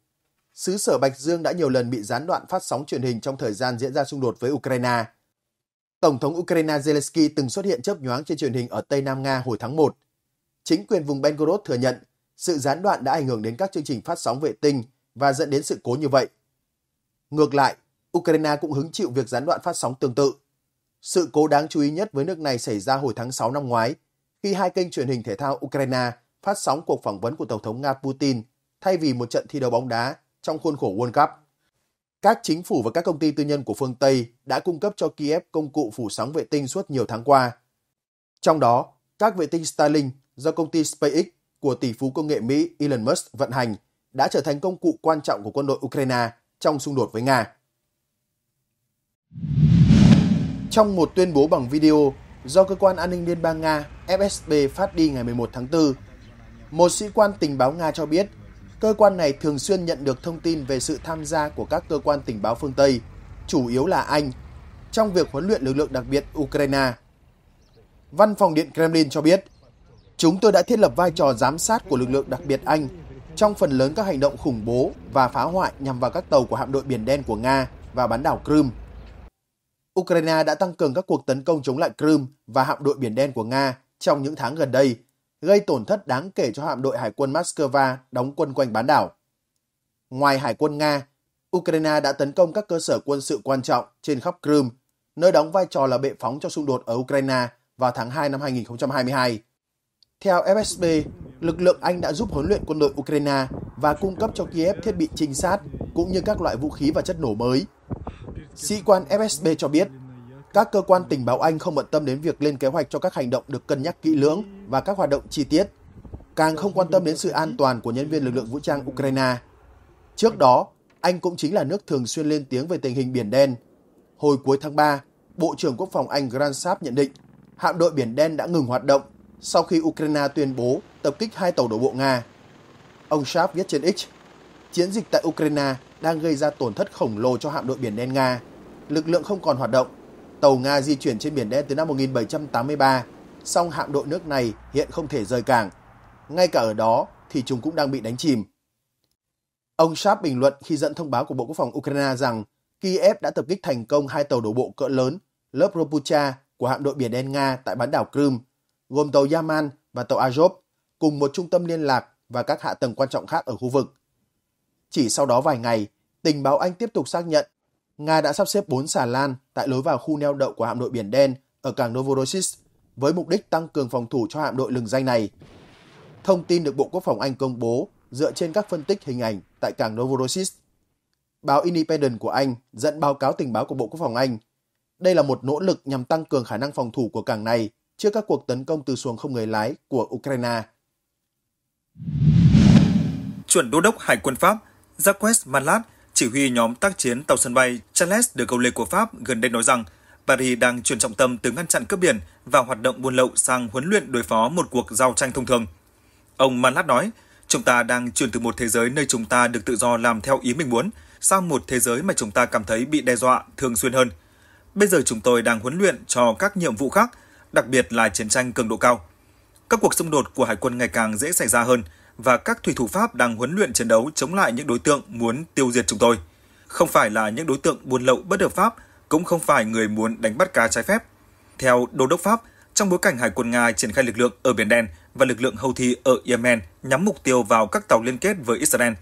Sứ sở Bạch Dương đã nhiều lần bị gián đoạn phát sóng truyền hình trong thời gian diễn ra xung đột với Ukraine. Tổng thống Ukraine Zelensky từng xuất hiện chớp nhoáng trên truyền hình ở Tây Nam Nga hồi tháng 1. Chính quyền vùng Belgorod thừa nhận sự gián đoạn đã ảnh hưởng đến các chương trình phát sóng vệ tinh và dẫn đến sự cố như vậy. Ngược lại, Ukraine cũng hứng chịu việc gián đoạn phát sóng tương tự. Sự cố đáng chú ý nhất với nước này xảy ra hồi tháng 6 năm ngoái, khi hai kênh truyền hình thể thao Ukraine phát sóng cuộc phỏng vấn của Tổng thống Nga Putin thay vì một trận thi đấu bóng đá trong khuôn khổ World Cup. Các chính phủ và các công ty tư nhân của phương Tây đã cung cấp cho Kiev công cụ phủ sóng vệ tinh suốt nhiều tháng qua. Trong đó, các vệ tinh Starlink do công ty SpaceX của tỷ phú công nghệ Mỹ Elon Musk vận hành đã trở thành công cụ quan trọng của quân đội Ukraine trong xung đột với Nga. Trong một tuyên bố bằng video do cơ quan an ninh Liên bang Nga FSB phát đi ngày 11 tháng 4, một sĩ quan tình báo Nga cho biết cơ quan này thường xuyên nhận được thông tin về sự tham gia của các cơ quan tình báo phương Tây, chủ yếu là Anh, trong việc huấn luyện lực lượng đặc biệt Ukraine. Văn phòng Điện Kremlin cho biết, chúng tôi đã thiết lập vai trò giám sát của lực lượng đặc biệt Anh trong phần lớn các hành động khủng bố và phá hoại nhằm vào các tàu của hạm đội Biển Đen của Nga và bán đảo Crimea. Ukraine đã tăng cường các cuộc tấn công chống lại Crimea và hạm đội Biển Đen của Nga trong những tháng gần đây, gây tổn thất đáng kể cho hạm đội hải quân Moscow đóng quân quanh bán đảo. Ngoài hải quân Nga, Ukraine đã tấn công các cơ sở quân sự quan trọng trên khắp Crimea, nơi đóng vai trò là bệ phóng cho xung đột ở Ukraine vào tháng 2 năm 2022. Theo FSB, lực lượng Anh đã giúp huấn luyện quân đội Ukraine và cung cấp cho Kiev thiết bị trinh sát cũng như các loại vũ khí và chất nổ mới. Sĩ quan FSB cho biết, các cơ quan tình báo Anh không bận tâm đến việc lên kế hoạch cho các hành động được cân nhắc kỹ lưỡng và các hoạt động chi tiết, càng không quan tâm đến sự an toàn của nhân viên lực lượng vũ trang Ukraine. Trước đó, Anh cũng chính là nước thường xuyên lên tiếng về tình hình Biển Đen. Hồi cuối tháng 3, Bộ trưởng Quốc phòng Anh Grant Sharp nhận định hạm đội Biển Đen đã ngừng hoạt động sau khi Ukraine tuyên bố tập kích hai tàu đổ bộ Nga. Ông Sharp viết trên X, chiến dịch tại Ukraine đang gây ra tổn thất khổng lồ cho hạm đội Biển Đen Nga. Lực lượng không còn hoạt động. Tàu Nga di chuyển trên Biển Đen từ năm 1783, song hạm đội nước này hiện không thể rời cảng. Ngay cả ở đó thì chúng cũng đang bị đánh chìm. Ông Sharp bình luận khi dẫn thông báo của Bộ Quốc phòng Ukraine rằng Kiev đã tập kích thành công hai tàu đổ bộ cỡ lớn lớp Ropucha của hạm đội Biển Đen Nga tại bán đảo Crimea gồm tàu Yaman và tàu Azov, cùng một trung tâm liên lạc và các hạ tầng quan trọng khác ở khu vực. Chỉ sau đó vài ngày, tình báo Anh tiếp tục xác nhận Nga đã sắp xếp 4 xà lan tại lối vào khu neo đậu của hạm đội Biển Đen ở cảng Novorossiysk với mục đích tăng cường phòng thủ cho hạm đội lừng danh này. Thông tin được Bộ Quốc phòng Anh công bố dựa trên các phân tích hình ảnh tại cảng Novorossiysk. Báo Independent của Anh dẫn báo cáo tình báo của Bộ Quốc phòng Anh. Đây là một nỗ lực nhằm tăng cường khả năng phòng thủ của cảng này trước các cuộc tấn công từ xuồng không người lái của Ukraine. Chuẩn đô đốc Hải quân Pháp Jacques Manlat, chỉ huy nhóm tác chiến tàu sân bay Charles de Gaulle của Pháp gần đây nói rằng Paris đang chuyển trọng tâm từ ngăn chặn cướp biển và hoạt động buôn lậu sang huấn luyện đối phó một cuộc giao tranh thông thường. Ông Manlat nói, chúng ta đang chuyển từ một thế giới nơi chúng ta được tự do làm theo ý mình muốn sang một thế giới mà chúng ta cảm thấy bị đe dọa thường xuyên hơn. Bây giờ chúng tôi đang huấn luyện cho các nhiệm vụ khác, đặc biệt là chiến tranh cường độ cao. Các cuộc xung đột của hải quân ngày càng dễ xảy ra hơn và các thủy thủ Pháp đang huấn luyện chiến đấu chống lại những đối tượng muốn tiêu diệt chúng tôi. Không phải là những đối tượng buôn lậu bất hợp pháp, cũng không phải người muốn đánh bắt cá trái phép. Theo Đô đốc Pháp, trong bối cảnh Hải quân Nga triển khai lực lượng ở Biển Đen và lực lượng Houthi ở Yemen nhắm mục tiêu vào các tàu liên kết với Israel,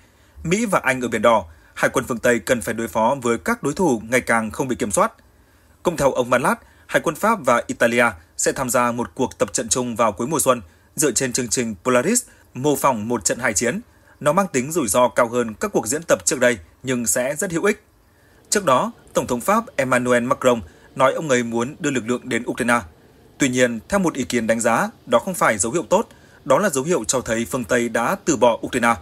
Mỹ và Anh ở Biển Đỏ, Hải quân phương Tây cần phải đối phó với các đối thủ ngày càng không bị kiểm soát. Cũng theo ông Manlat, Hải quân Pháp và Italia sẽ tham gia một cuộc tập trận chung vào cuối mùa xuân dựa trên chương trình Polaris mô phỏng một trận hải chiến. Nó mang tính rủi ro cao hơn các cuộc diễn tập trước đây nhưng sẽ rất hữu ích. Trước đó, Tổng thống Pháp Emmanuel Macron nói ông ấy muốn đưa lực lượng đến Ukraine. Tuy nhiên, theo một ý kiến đánh giá, đó không phải dấu hiệu tốt, đó là dấu hiệu cho thấy phương Tây đã từ bỏ Ukraine.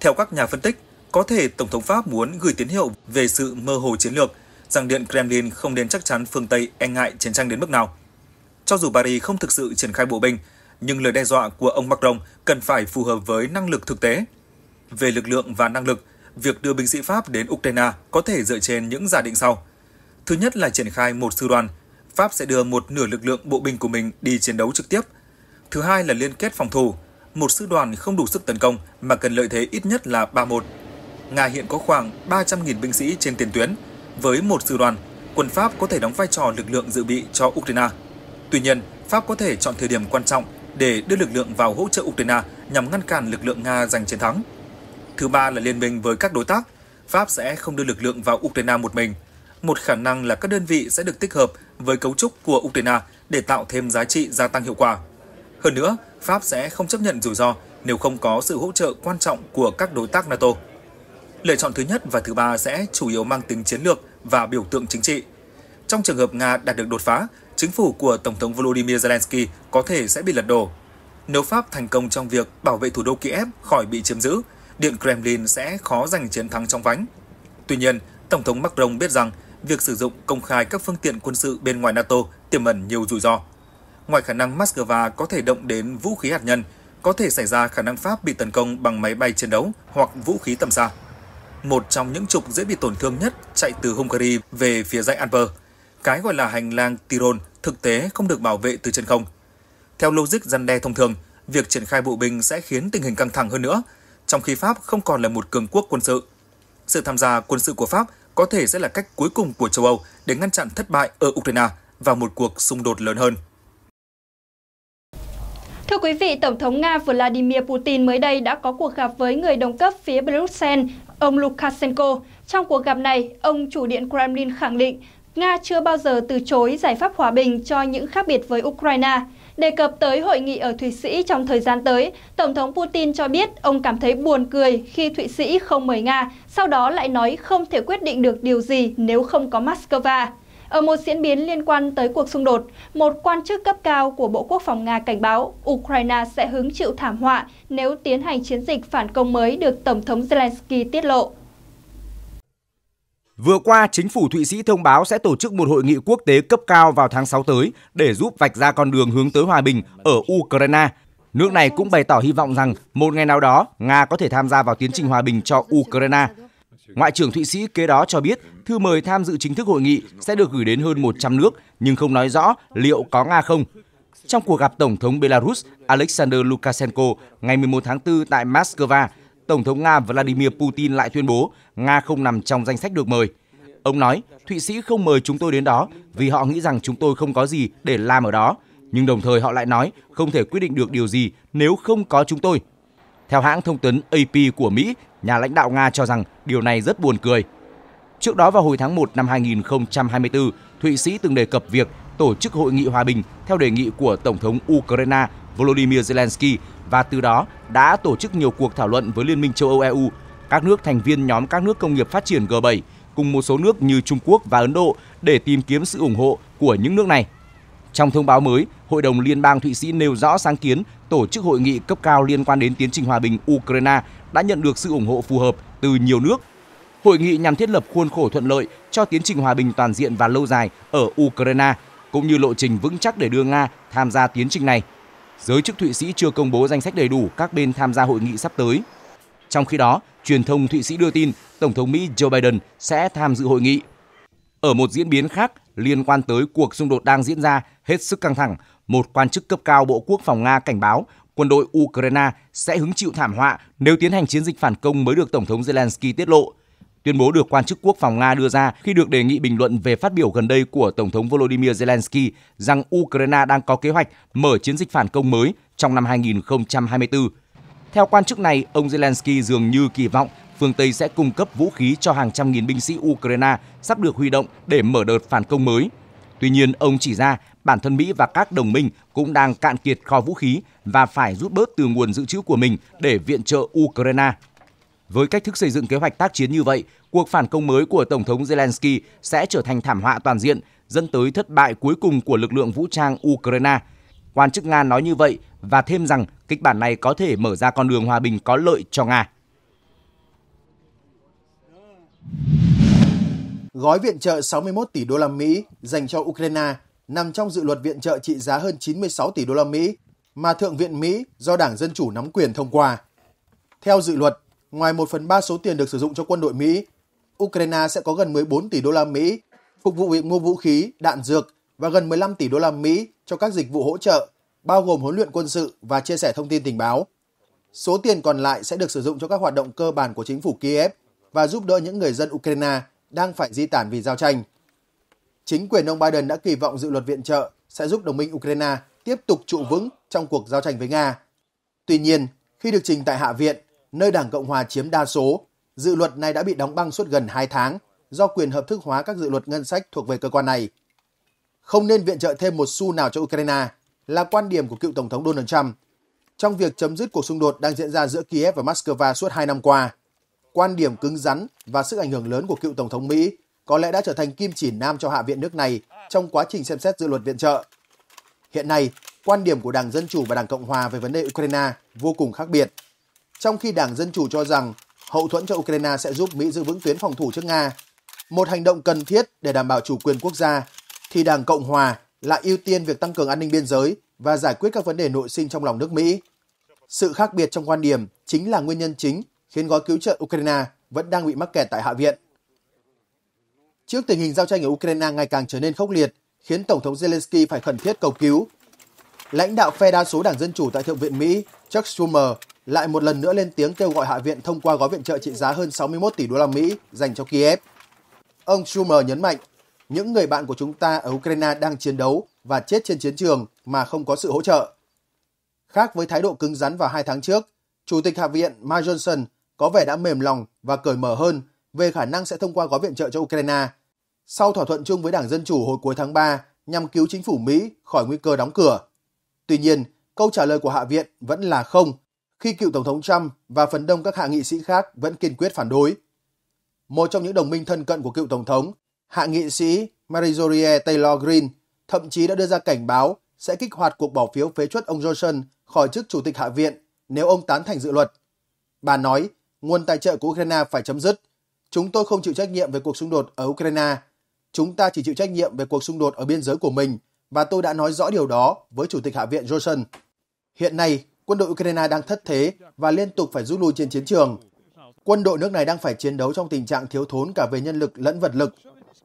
Theo các nhà phân tích, có thể Tổng thống Pháp muốn gửi tín hiệu về sự mơ hồ chiến lược rằng Điện Kremlin không nên chắc chắn phương Tây e ngại chiến tranh đến mức nào. Cho dù Paris không thực sự triển khai bộ binh, nhưng lời đe dọa của ông Macron cần phải phù hợp với năng lực thực tế. Về lực lượng và năng lực, việc đưa binh sĩ Pháp đến Ukraine có thể dựa trên những giả định sau. Thứ nhất là triển khai một sư đoàn, Pháp sẽ đưa một nửa lực lượng bộ binh của mình đi chiến đấu trực tiếp. Thứ hai là liên kết phòng thủ, một sư đoàn không đủ sức tấn công mà cần lợi thế ít nhất là 3-1. Nga hiện có khoảng 300.000 binh sĩ trên tiền tuyến. Với một sư đoàn, quân Pháp có thể đóng vai trò lực lượng dự bị cho Ukraine. Tuy nhiên, Pháp có thể chọn thời điểm quan trọng để đưa lực lượng vào hỗ trợ Ukraine nhằm ngăn cản lực lượng Nga giành chiến thắng. Thứ ba là liên minh với các đối tác. Pháp sẽ không đưa lực lượng vào Ukraine một mình. Một khả năng là các đơn vị sẽ được tích hợp với cấu trúc của Ukraine để tạo thêm giá trị gia tăng hiệu quả. Hơn nữa, Pháp sẽ không chấp nhận rủi ro nếu không có sự hỗ trợ quan trọng của các đối tác NATO. Lựa chọn thứ nhất và thứ ba sẽ chủ yếu mang tính chiến lược và biểu tượng chính trị. Trong trường hợp Nga đạt được đột phá, chính phủ của Tổng thống Volodymyr Zelensky có thể sẽ bị lật đổ. Nếu Pháp thành công trong việc bảo vệ thủ đô Kiev khỏi bị chiếm giữ, Điện Kremlin sẽ khó giành chiến thắng trong vánh. Tuy nhiên, Tổng thống Macron biết rằng việc sử dụng công khai các phương tiện quân sự bên ngoài NATO tiềm ẩn nhiều rủi ro. Ngoài khả năng Moscow có thể động đến vũ khí hạt nhân, có thể xảy ra khả năng Pháp bị tấn công bằng máy bay chiến đấu hoặc vũ khí tầm xa. Một trong những trục dễ bị tổn thương nhất chạy từ Hungary về phía dãy Alper. Cái gọi là hành lang Tyrol thực tế không được bảo vệ từ trên không. Theo logic răn đe thông thường, việc triển khai bộ binh sẽ khiến tình hình căng thẳng hơn nữa, trong khi Pháp không còn là một cường quốc quân sự. Sự tham gia quân sự của Pháp có thể sẽ là cách cuối cùng của châu Âu để ngăn chặn thất bại ở Ukraine và một cuộc xung đột lớn hơn. Thưa quý vị, Tổng thống Nga Vladimir Putin mới đây đã có cuộc gặp với người đồng cấp phía Bruxelles, ông Lukashenko. Trong cuộc gặp này, ông chủ điện Kremlin khẳng định Nga chưa bao giờ từ chối giải pháp hòa bình cho những khác biệt với Ukraine. Đề cập tới hội nghị ở Thụy Sĩ trong thời gian tới, Tổng thống Putin cho biết ông cảm thấy buồn cười khi Thụy Sĩ không mời Nga, sau đó lại nói không thể quyết định được điều gì nếu không có Moscow. Ở một diễn biến liên quan tới cuộc xung đột, một quan chức cấp cao của Bộ Quốc phòng Nga cảnh báo Ukraine sẽ hứng chịu thảm họa nếu tiến hành chiến dịch phản công mới được Tổng thống Zelensky tiết lộ. Vừa qua, chính phủ Thụy Sĩ thông báo sẽ tổ chức một hội nghị quốc tế cấp cao vào tháng 6 tới để giúp vạch ra con đường hướng tới hòa bình ở Ukraine. Nước này cũng bày tỏ hy vọng rằng một ngày nào đó Nga có thể tham gia vào tiến trình hòa bình cho Ukraine. Ngoại trưởng Thụy Sĩ kế đó cho biết thư mời tham dự chính thức hội nghị sẽ được gửi đến hơn 100 nước nhưng không nói rõ liệu có Nga không. Trong cuộc gặp Tổng thống Belarus Alexander Lukashenko ngày 11 tháng 4 tại Moscow, Tổng thống Nga Vladimir Putin lại tuyên bố Nga không nằm trong danh sách được mời. Ông nói, Thụy Sĩ không mời chúng tôi đến đó vì họ nghĩ rằng chúng tôi không có gì để làm ở đó. Nhưng đồng thời họ lại nói không thể quyết định được điều gì nếu không có chúng tôi. Theo hãng thông tấn AP của Mỹ, nhà lãnh đạo Nga cho rằng điều này rất buồn cười. Trước đó vào hồi tháng 1 năm 2024, Thụy Sĩ từng đề cập việc tổ chức hội nghị hòa bình theo đề nghị của Tổng thống Ukraine Volodymyr Zelensky và từ đó đã tổ chức nhiều cuộc thảo luận với Liên minh châu Âu EU, các nước thành viên nhóm các nước công nghiệp phát triển G7 cùng một số nước như Trung Quốc và Ấn Độ để tìm kiếm sự ủng hộ của những nước này. Trong thông báo mới, Hội đồng Liên bang Thụy Sĩ nêu rõ sáng kiến tổ chức hội nghị cấp cao liên quan đến tiến trình hòa bình Ukraine đã nhận được sự ủng hộ phù hợp từ nhiều nước. Hội nghị nhằm thiết lập khuôn khổ thuận lợi cho tiến trình hòa bình toàn diện và lâu dài ở Ukraine, cũng như lộ trình vững chắc để đưa Nga tham gia tiến trình này. Giới chức Thụy Sĩ chưa công bố danh sách đầy đủ các bên tham gia hội nghị sắp tới. Trong khi đó, truyền thông Thụy Sĩ đưa tin Tổng thống Mỹ Joe Biden sẽ tham dự hội nghị. Ở một diễn biến khác liên quan tới cuộc xung đột đang diễn ra hết sức căng thẳng, một quan chức cấp cao Bộ Quốc phòng Nga cảnh báo quân đội Ukraine sẽ hứng chịu thảm họa nếu tiến hành chiến dịch phản công mới được Tổng thống Zelensky tiết lộ. Tuyên bố được quan chức quốc phòng Nga đưa ra khi được đề nghị bình luận về phát biểu gần đây của Tổng thống Volodymyr Zelensky rằng Ukraine đang có kế hoạch mở chiến dịch phản công mới trong năm 2024. Theo quan chức này, ông Zelensky dường như kỳ vọng phương Tây sẽ cung cấp vũ khí cho hàng trăm nghìn binh sĩ Ukraine sắp được huy động để mở đợt phản công mới. Tuy nhiên, ông chỉ ra bản thân Mỹ và các đồng minh cũng đang cạn kiệt kho vũ khí và phải rút bớt từ nguồn dự trữ của mình để viện trợ Ukraine. Với cách thức xây dựng kế hoạch tác chiến như vậy, cuộc phản công mới của Tổng thống Zelensky sẽ trở thành thảm họa toàn diện, dẫn tới thất bại cuối cùng của lực lượng vũ trang Ukraine. Quan chức Nga nói như vậy và thêm rằng kịch bản này có thể mở ra con đường hòa bình có lợi cho Nga. Gói viện trợ 61 tỷ đô la Mỹ dành cho Ukraine nằm trong dự luật viện trợ trị giá hơn 96 tỷ đô la Mỹ mà Thượng viện Mỹ do Đảng Dân Chủ nắm quyền thông qua. Theo dự luật, ngoài 1 phần 3 số tiền được sử dụng cho quân đội Mỹ, Ukraine sẽ có gần 14 tỷ đô la Mỹ phục vụ việc mua vũ khí, đạn dược và gần 15 tỷ đô la Mỹ cho các dịch vụ hỗ trợ, bao gồm huấn luyện quân sự và chia sẻ thông tin tình báo. Số tiền còn lại sẽ được sử dụng cho các hoạt động cơ bản của chính phủ Kiev và giúp đỡ những người dân Ukraine đang phải di tản vì giao tranh. Chính quyền ông Biden đã kỳ vọng dự luật viện trợ sẽ giúp đồng minh Ukraine tiếp tục trụ vững trong cuộc giao tranh với Nga. Tuy nhiên, khi được trình tại Hạ viện, nơi Đảng Cộng Hòa chiếm đa số, dự luật này đã bị đóng băng suốt gần 2 tháng do quyền hợp thức hóa các dự luật ngân sách thuộc về cơ quan này. Không nên viện trợ thêm một xu nào cho Ukraine là quan điểm của cựu Tổng thống Donald Trump trong việc chấm dứt cuộc xung đột đang diễn ra giữa Kiev và Moscow suốt 2 năm qua. Quan điểm cứng rắn và sức ảnh hưởng lớn của cựu Tổng thống Mỹ có lẽ đã trở thành kim chỉ nam cho Hạ viện nước này trong quá trình xem xét dự luật viện trợ. Hiện nay, quan điểm của Đảng Dân Chủ và Đảng Cộng Hòa về vấn đề Ukraine vô cùng khác biệt. Trong khi Đảng Dân Chủ cho rằng hậu thuẫn cho Ukraine sẽ giúp Mỹ giữ vững tuyến phòng thủ trước Nga, một hành động cần thiết để đảm bảo chủ quyền quốc gia, thì Đảng Cộng Hòa lại ưu tiên việc tăng cường an ninh biên giới và giải quyết các vấn đề nội sinh trong lòng nước Mỹ. Sự khác biệt trong quan điểm chính là nguyên nhân chính khiến gói cứu trợ Ukraine vẫn đang bị mắc kẹt tại Hạ viện. Trước tình hình giao tranh ở Ukraine ngày càng trở nên khốc liệt, khiến Tổng thống Zelensky phải khẩn thiết cầu cứu. Lãnh đạo phe đa số Đảng Dân Chủ tại Thượng viện Mỹ, Chuck Schumer, lại một lần nữa lên tiếng kêu gọi Hạ viện thông qua gói viện trợ trị giá hơn 61 tỷ đô la Mỹ dành cho Kiev. Ông Schumer nhấn mạnh, những người bạn của chúng ta ở Ukraine đang chiến đấu và chết trên chiến trường mà không có sự hỗ trợ. Khác với thái độ cứng rắn vào hai tháng trước, Chủ tịch Hạ viện Mike Johnson có vẻ đã mềm lòng và cởi mở hơn về khả năng sẽ thông qua gói viện trợ cho Ukraine sau thỏa thuận chung với Đảng Dân Chủ hồi cuối tháng 3 nhằm cứu chính phủ Mỹ khỏi nguy cơ đóng cửa. Tuy nhiên, câu trả lời của Hạ viện vẫn là không khi cựu Tổng thống Trump và phần đông các hạ nghị sĩ khác vẫn kiên quyết phản đối. Một trong những đồng minh thân cận của cựu Tổng thống, hạ nghị sĩ Marjorie Taylor Greene thậm chí đã đưa ra cảnh báo sẽ kích hoạt cuộc bỏ phiếu phế chuất ông Johnson khỏi chức Chủ tịch Hạ viện nếu ông tán thành dự luật. Bà nói, nguồn tài trợ của Ukraine phải chấm dứt. Chúng tôi không chịu trách nhiệm về cuộc xung đột ở Ukraine. Chúng ta chỉ chịu trách nhiệm về cuộc xung đột ở biên giới của mình và tôi đã nói rõ điều đó với Chủ tịch Hạ viện Johnson. Hiện nay, quân đội Ukraine đang thất thế và liên tục phải rút lui trên chiến trường. Quân đội nước này đang phải chiến đấu trong tình trạng thiếu thốn cả về nhân lực lẫn vật lực.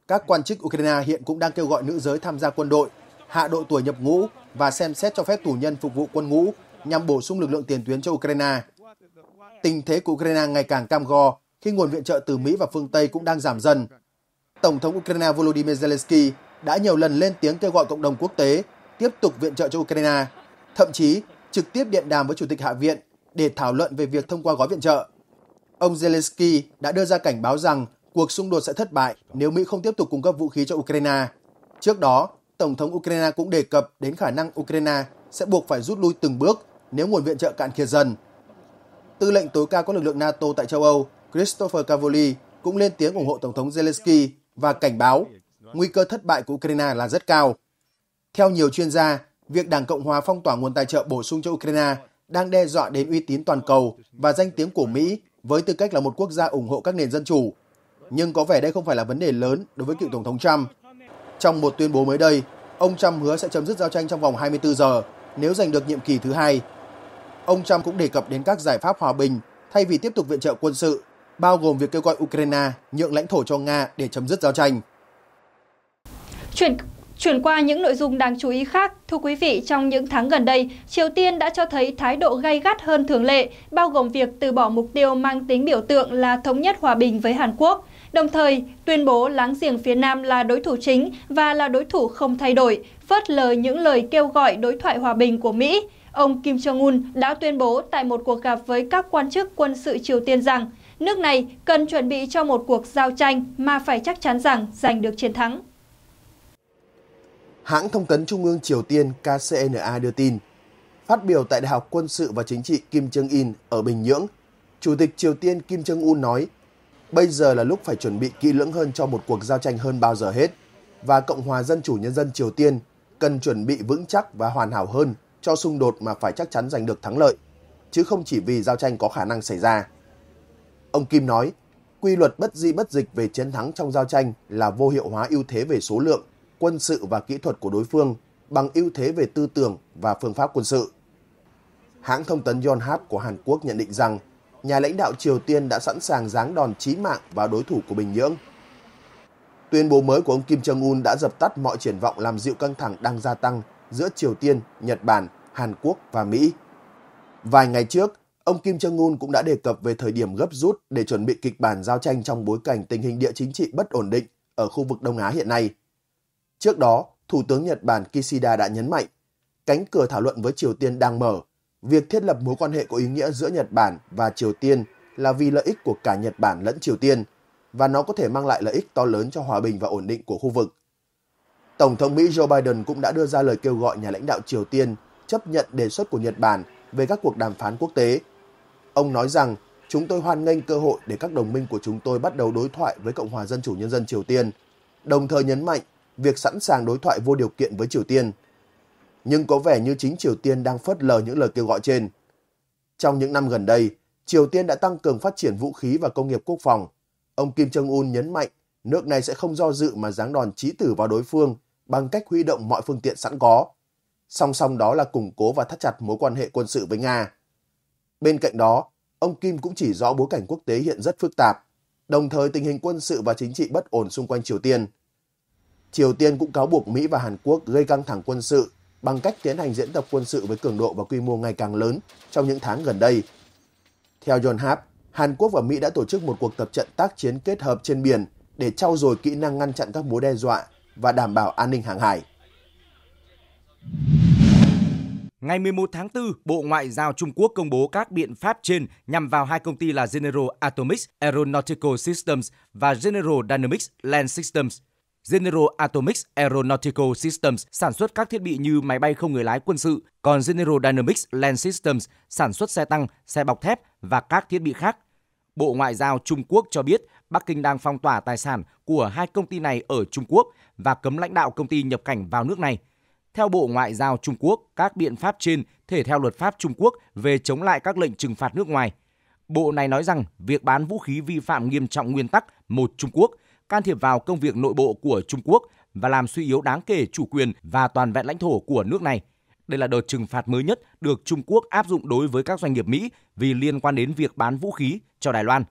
Các quan chức Ukraine hiện cũng đang kêu gọi nữ giới tham gia quân đội, hạ độ tuổi nhập ngũ và xem xét cho phép tù nhân phục vụ quân ngũ nhằm bổ sung lực lượng tiền tuyến cho Ukraine. Tình thế của Ukraine ngày càng cam go khi nguồn viện trợ từ Mỹ và phương Tây cũng đang giảm dần. Tổng thống Ukraine Volodymyr Zelensky đã nhiều lần lên tiếng kêu gọi cộng đồng quốc tế tiếp tục viện trợ cho Ukraine, thậm chí trực tiếp điện đàm với Chủ tịch Hạ viện để thảo luận về việc thông qua gói viện trợ. Ông Zelensky đã đưa ra cảnh báo rằng cuộc xung đột sẽ thất bại nếu Mỹ không tiếp tục cung cấp vũ khí cho Ukraine. Trước đó, Tổng thống Ukraine cũng đề cập đến khả năng Ukraine sẽ buộc phải rút lui từng bước nếu nguồn viện trợ cạn kiệt dần. Tư lệnh tối cao các lực lượng NATO tại châu Âu Christopher Cavoli cũng lên tiếng ủng hộ Tổng thống Zelensky và cảnh báo nguy cơ thất bại của Ukraine là rất cao. Theo nhiều chuyên gia, việc Đảng Cộng hòa phong tỏa nguồn tài trợ bổ sung cho Ukraine đang đe dọa đến uy tín toàn cầu và danh tiếng của Mỹ với tư cách là một quốc gia ủng hộ các nền dân chủ. Nhưng có vẻ đây không phải là vấn đề lớn đối với cựu Tổng thống Trump. Trong một tuyên bố mới đây, ông Trump hứa sẽ chấm dứt giao tranh trong vòng 24 giờ nếu giành được nhiệm kỳ thứ hai. Ông Trump cũng đề cập đến các giải pháp hòa bình thay vì tiếp tục viện trợ quân sự, bao gồm việc kêu gọi Ukraine nhượng lãnh thổ cho Nga để chấm dứt giao tranh. Chuyển Chuyển qua những nội dung đáng chú ý khác, thưa quý vị, trong những tháng gần đây, Triều Tiên đã cho thấy thái độ gay gắt hơn thường lệ, bao gồm việc từ bỏ mục tiêu mang tính biểu tượng là thống nhất hòa bình với Hàn Quốc, đồng thời tuyên bố láng giềng phía Nam là đối thủ chính và là đối thủ không thay đổi, phớt lờ những lời kêu gọi đối thoại hòa bình của Mỹ. Ông Kim Jong-un đã tuyên bố tại một cuộc gặp với các quan chức quân sự Triều Tiên rằng nước này cần chuẩn bị cho một cuộc giao tranh mà phải chắc chắn rằng giành được chiến thắng. Hãng thông tấn Trung ương Triều Tiên KCNA đưa tin, phát biểu tại Đại học Quân sự và Chính trị Kim Jong-in ở Bình Nhưỡng, Chủ tịch Triều Tiên Kim Jong-un nói, bây giờ là lúc phải chuẩn bị kỹ lưỡng hơn cho một cuộc giao tranh hơn bao giờ hết, và Cộng hòa Dân chủ Nhân dân Triều Tiên cần chuẩn bị vững chắc và hoàn hảo hơn cho xung đột mà phải chắc chắn giành được thắng lợi, chứ không chỉ vì giao tranh có khả năng xảy ra. Ông Kim nói, quy luật bất di bất dịch về chiến thắng trong giao tranh là vô hiệu hóa ưu thế về số lượng quân sự và kỹ thuật của đối phương bằng ưu thế về tư tưởng và phương pháp quân sự. Hãng thông tấn Yonhap của Hàn Quốc nhận định rằng nhà lãnh đạo Triều Tiên đã sẵn sàng giáng đòn chí mạng vào đối thủ của Bình Nhưỡng. Tuyên bố mới của ông Kim Jong-un đã dập tắt mọi triển vọng làm dịu căng thẳng đang gia tăng giữa Triều Tiên, Nhật Bản, Hàn Quốc và Mỹ. Vài ngày trước, ông Kim Jong-un cũng đã đề cập về thời điểm gấp rút để chuẩn bị kịch bản giao tranh trong bối cảnh tình hình địa chính trị bất ổn định ở khu vực Đông Á hiện nay – Trước đó, Thủ tướng Nhật Bản Kishida đã nhấn mạnh, cánh cửa thảo luận với Triều Tiên đang mở. Việc thiết lập mối quan hệ có ý nghĩa giữa Nhật Bản và Triều Tiên là vì lợi ích của cả Nhật Bản lẫn Triều Tiên, và nó có thể mang lại lợi ích to lớn cho hòa bình và ổn định của khu vực. Tổng thống Mỹ Joe Biden cũng đã đưa ra lời kêu gọi nhà lãnh đạo Triều Tiên chấp nhận đề xuất của Nhật Bản về các cuộc đàm phán quốc tế. Ông nói rằng, chúng tôi hoan nghênh cơ hội để các đồng minh của chúng tôi bắt đầu đối thoại với Cộng hòa Dân chủ Nhân dân Triều Tiên, đồng thời nhấn mạnh việc sẵn sàng đối thoại vô điều kiện với Triều Tiên. Nhưng có vẻ như chính Triều Tiên đang phớt lờ những lời kêu gọi trên. Trong những năm gần đây, Triều Tiên đã tăng cường phát triển vũ khí và công nghiệp quốc phòng. Ông Kim Jong-un nhấn mạnh nước này sẽ không do dự mà giáng đòn chí tử vào đối phương bằng cách huy động mọi phương tiện sẵn có. Song song đó là củng cố và thắt chặt mối quan hệ quân sự với Nga. Bên cạnh đó, ông Kim cũng chỉ rõ bối cảnh quốc tế hiện rất phức tạp, đồng thời tình hình quân sự và chính trị bất ổn xung quanh Triều Tiên – Triều Tiên cũng cáo buộc Mỹ và Hàn Quốc gây căng thẳng quân sự bằng cách tiến hành diễn tập quân sự với cường độ và quy mô ngày càng lớn trong những tháng gần đây. Theo John Hap, Hàn Quốc và Mỹ đã tổ chức một cuộc tập trận tác chiến kết hợp trên biển để trau dồi kỹ năng ngăn chặn các mối đe dọa và đảm bảo an ninh hàng hải. Ngày 11 tháng 4, Bộ Ngoại giao Trung Quốc công bố các biện pháp trên nhằm vào hai công ty là General Atomics Aeronautical Systems và General Dynamics Land Systems – General Atomics Aeronautical Systems sản xuất các thiết bị như máy bay không người lái quân sự, còn General Dynamics Land Systems sản xuất xe tăng, xe bọc thép và các thiết bị khác. Bộ Ngoại giao Trung Quốc cho biết Bắc Kinh đang phong tỏa tài sản của hai công ty này ở Trung Quốc và cấm lãnh đạo công ty nhập cảnh vào nước này. Theo Bộ Ngoại giao Trung Quốc, các biện pháp trên thể theo luật pháp Trung Quốc về chống lại các lệnh trừng phạt nước ngoài. Bộ này nói rằng việc bán vũ khí vi phạm nghiêm trọng nguyên tắc một Trung Quốc – can thiệp vào công việc nội bộ của Trung Quốc và làm suy yếu đáng kể chủ quyền và toàn vẹn lãnh thổ của nước này. Đây là đợt trừng phạt mới nhất được Trung Quốc áp dụng đối với các doanh nghiệp Mỹ vì liên quan đến việc bán vũ khí cho Đài Loan.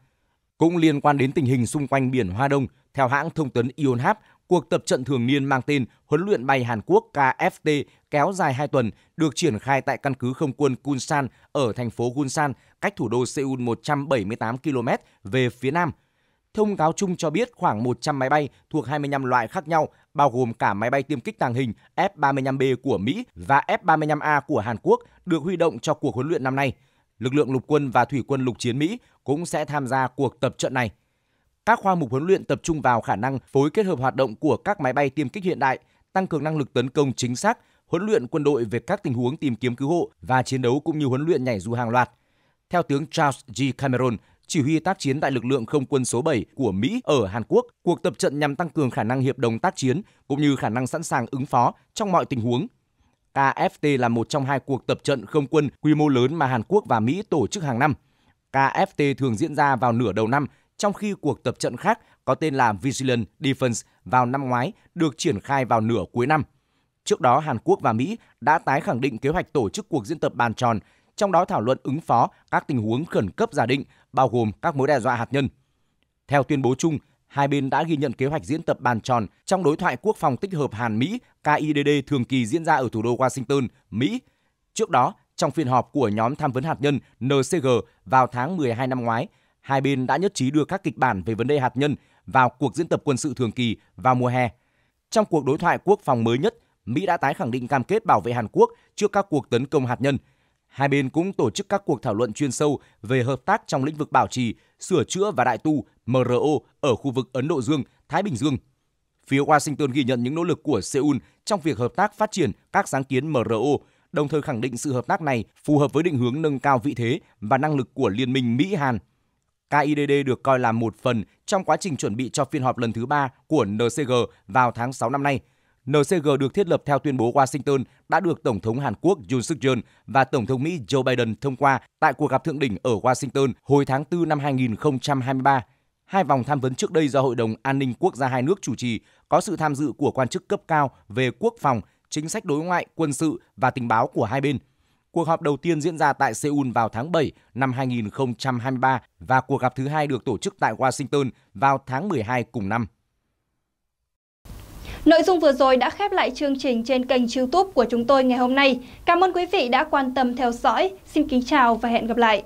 Cũng liên quan đến tình hình xung quanh biển Hoa Đông, theo hãng thông tấn Yonhap, cuộc tập trận thường niên mang tên Huấn luyện bay Hàn Quốc KFT kéo dài 2 tuần được triển khai tại căn cứ không quân Kunsan ở thành phố Gunsan, cách thủ đô Seoul 178 km về phía nam – Thông cáo chung cho biết khoảng 100 máy bay thuộc 25 loại khác nhau, bao gồm cả máy bay tiêm kích tàng hình F-35B của Mỹ và F-35A của Hàn Quốc được huy động cho cuộc huấn luyện năm nay. Lực lượng lục quân và thủy quân lục chiến Mỹ cũng sẽ tham gia cuộc tập trận này. Các khoa mục huấn luyện tập trung vào khả năng phối kết hợp hoạt động của các máy bay tiêm kích hiện đại, tăng cường năng lực tấn công chính xác, huấn luyện quân đội về các tình huống tìm kiếm cứu hộ và chiến đấu cũng như huấn luyện nhảy dù hàng loạt. Theo tướng Charles G. Cameron, chỉ huy tác chiến tại lực lượng không quân số 7 của Mỹ ở Hàn Quốc, cuộc tập trận nhằm tăng cường khả năng hiệp đồng tác chiến cũng như khả năng sẵn sàng ứng phó trong mọi tình huống. KFT là một trong hai cuộc tập trận không quân quy mô lớn mà Hàn Quốc và Mỹ tổ chức hàng năm. KFT thường diễn ra vào nửa đầu năm, trong khi cuộc tập trận khác có tên là Vigilant Defense vào năm ngoái được triển khai vào nửa cuối năm. Trước đó, Hàn Quốc và Mỹ đã tái khẳng định kế hoạch tổ chức cuộc diễn tập bàn tròn, trong đó thảo luận ứng phó các tình huống khẩn cấp giả định, bao gồm các mối đe dọa hạt nhân. Theo tuyên bố chung, hai bên đã ghi nhận kế hoạch diễn tập bàn tròn trong đối thoại quốc phòng tích hợp Hàn Mỹ KIDD thường kỳ diễn ra ở thủ đô Washington, Mỹ. Trước đó, trong phiên họp của nhóm tham vấn hạt nhân NCG vào tháng 12 năm ngoái, hai bên đã nhất trí đưa các kịch bản về vấn đề hạt nhân vào cuộc diễn tập quân sự thường kỳ vào mùa hè. Trong cuộc đối thoại quốc phòng mới nhất, Mỹ đã tái khẳng định cam kết bảo vệ Hàn Quốc trước các cuộc tấn công hạt nhân. Hai bên cũng tổ chức các cuộc thảo luận chuyên sâu về hợp tác trong lĩnh vực bảo trì, sửa chữa và đại tu MRO ở khu vực Ấn Độ Dương, Thái Bình Dương. Phía Washington ghi nhận những nỗ lực của Seoul trong việc hợp tác phát triển các sáng kiến MRO, đồng thời khẳng định sự hợp tác này phù hợp với định hướng nâng cao vị thế và năng lực của Liên minh Mỹ-Hàn. KIDD được coi là một phần trong quá trình chuẩn bị cho phiên họp lần thứ ba của NCG vào tháng 6 năm nay. NCG được thiết lập theo tuyên bố Washington đã được Tổng thống Hàn Quốc Yoon suk yeol và Tổng thống Mỹ Joe Biden thông qua tại cuộc gặp thượng đỉnh ở Washington hồi tháng 4 năm 2023. Hai vòng tham vấn trước đây do Hội đồng An ninh Quốc gia hai nước chủ trì có sự tham dự của quan chức cấp cao về quốc phòng, chính sách đối ngoại, quân sự và tình báo của hai bên – Cuộc họp đầu tiên diễn ra tại Seoul vào tháng 7 năm 2023 và cuộc gặp thứ hai được tổ chức tại Washington vào tháng 12 cùng năm. Nội dung vừa rồi đã khép lại chương trình trên kênh YouTube của chúng tôi ngày hôm nay. Cảm ơn quý vị đã quan tâm theo dõi. Xin kính chào và hẹn gặp lại.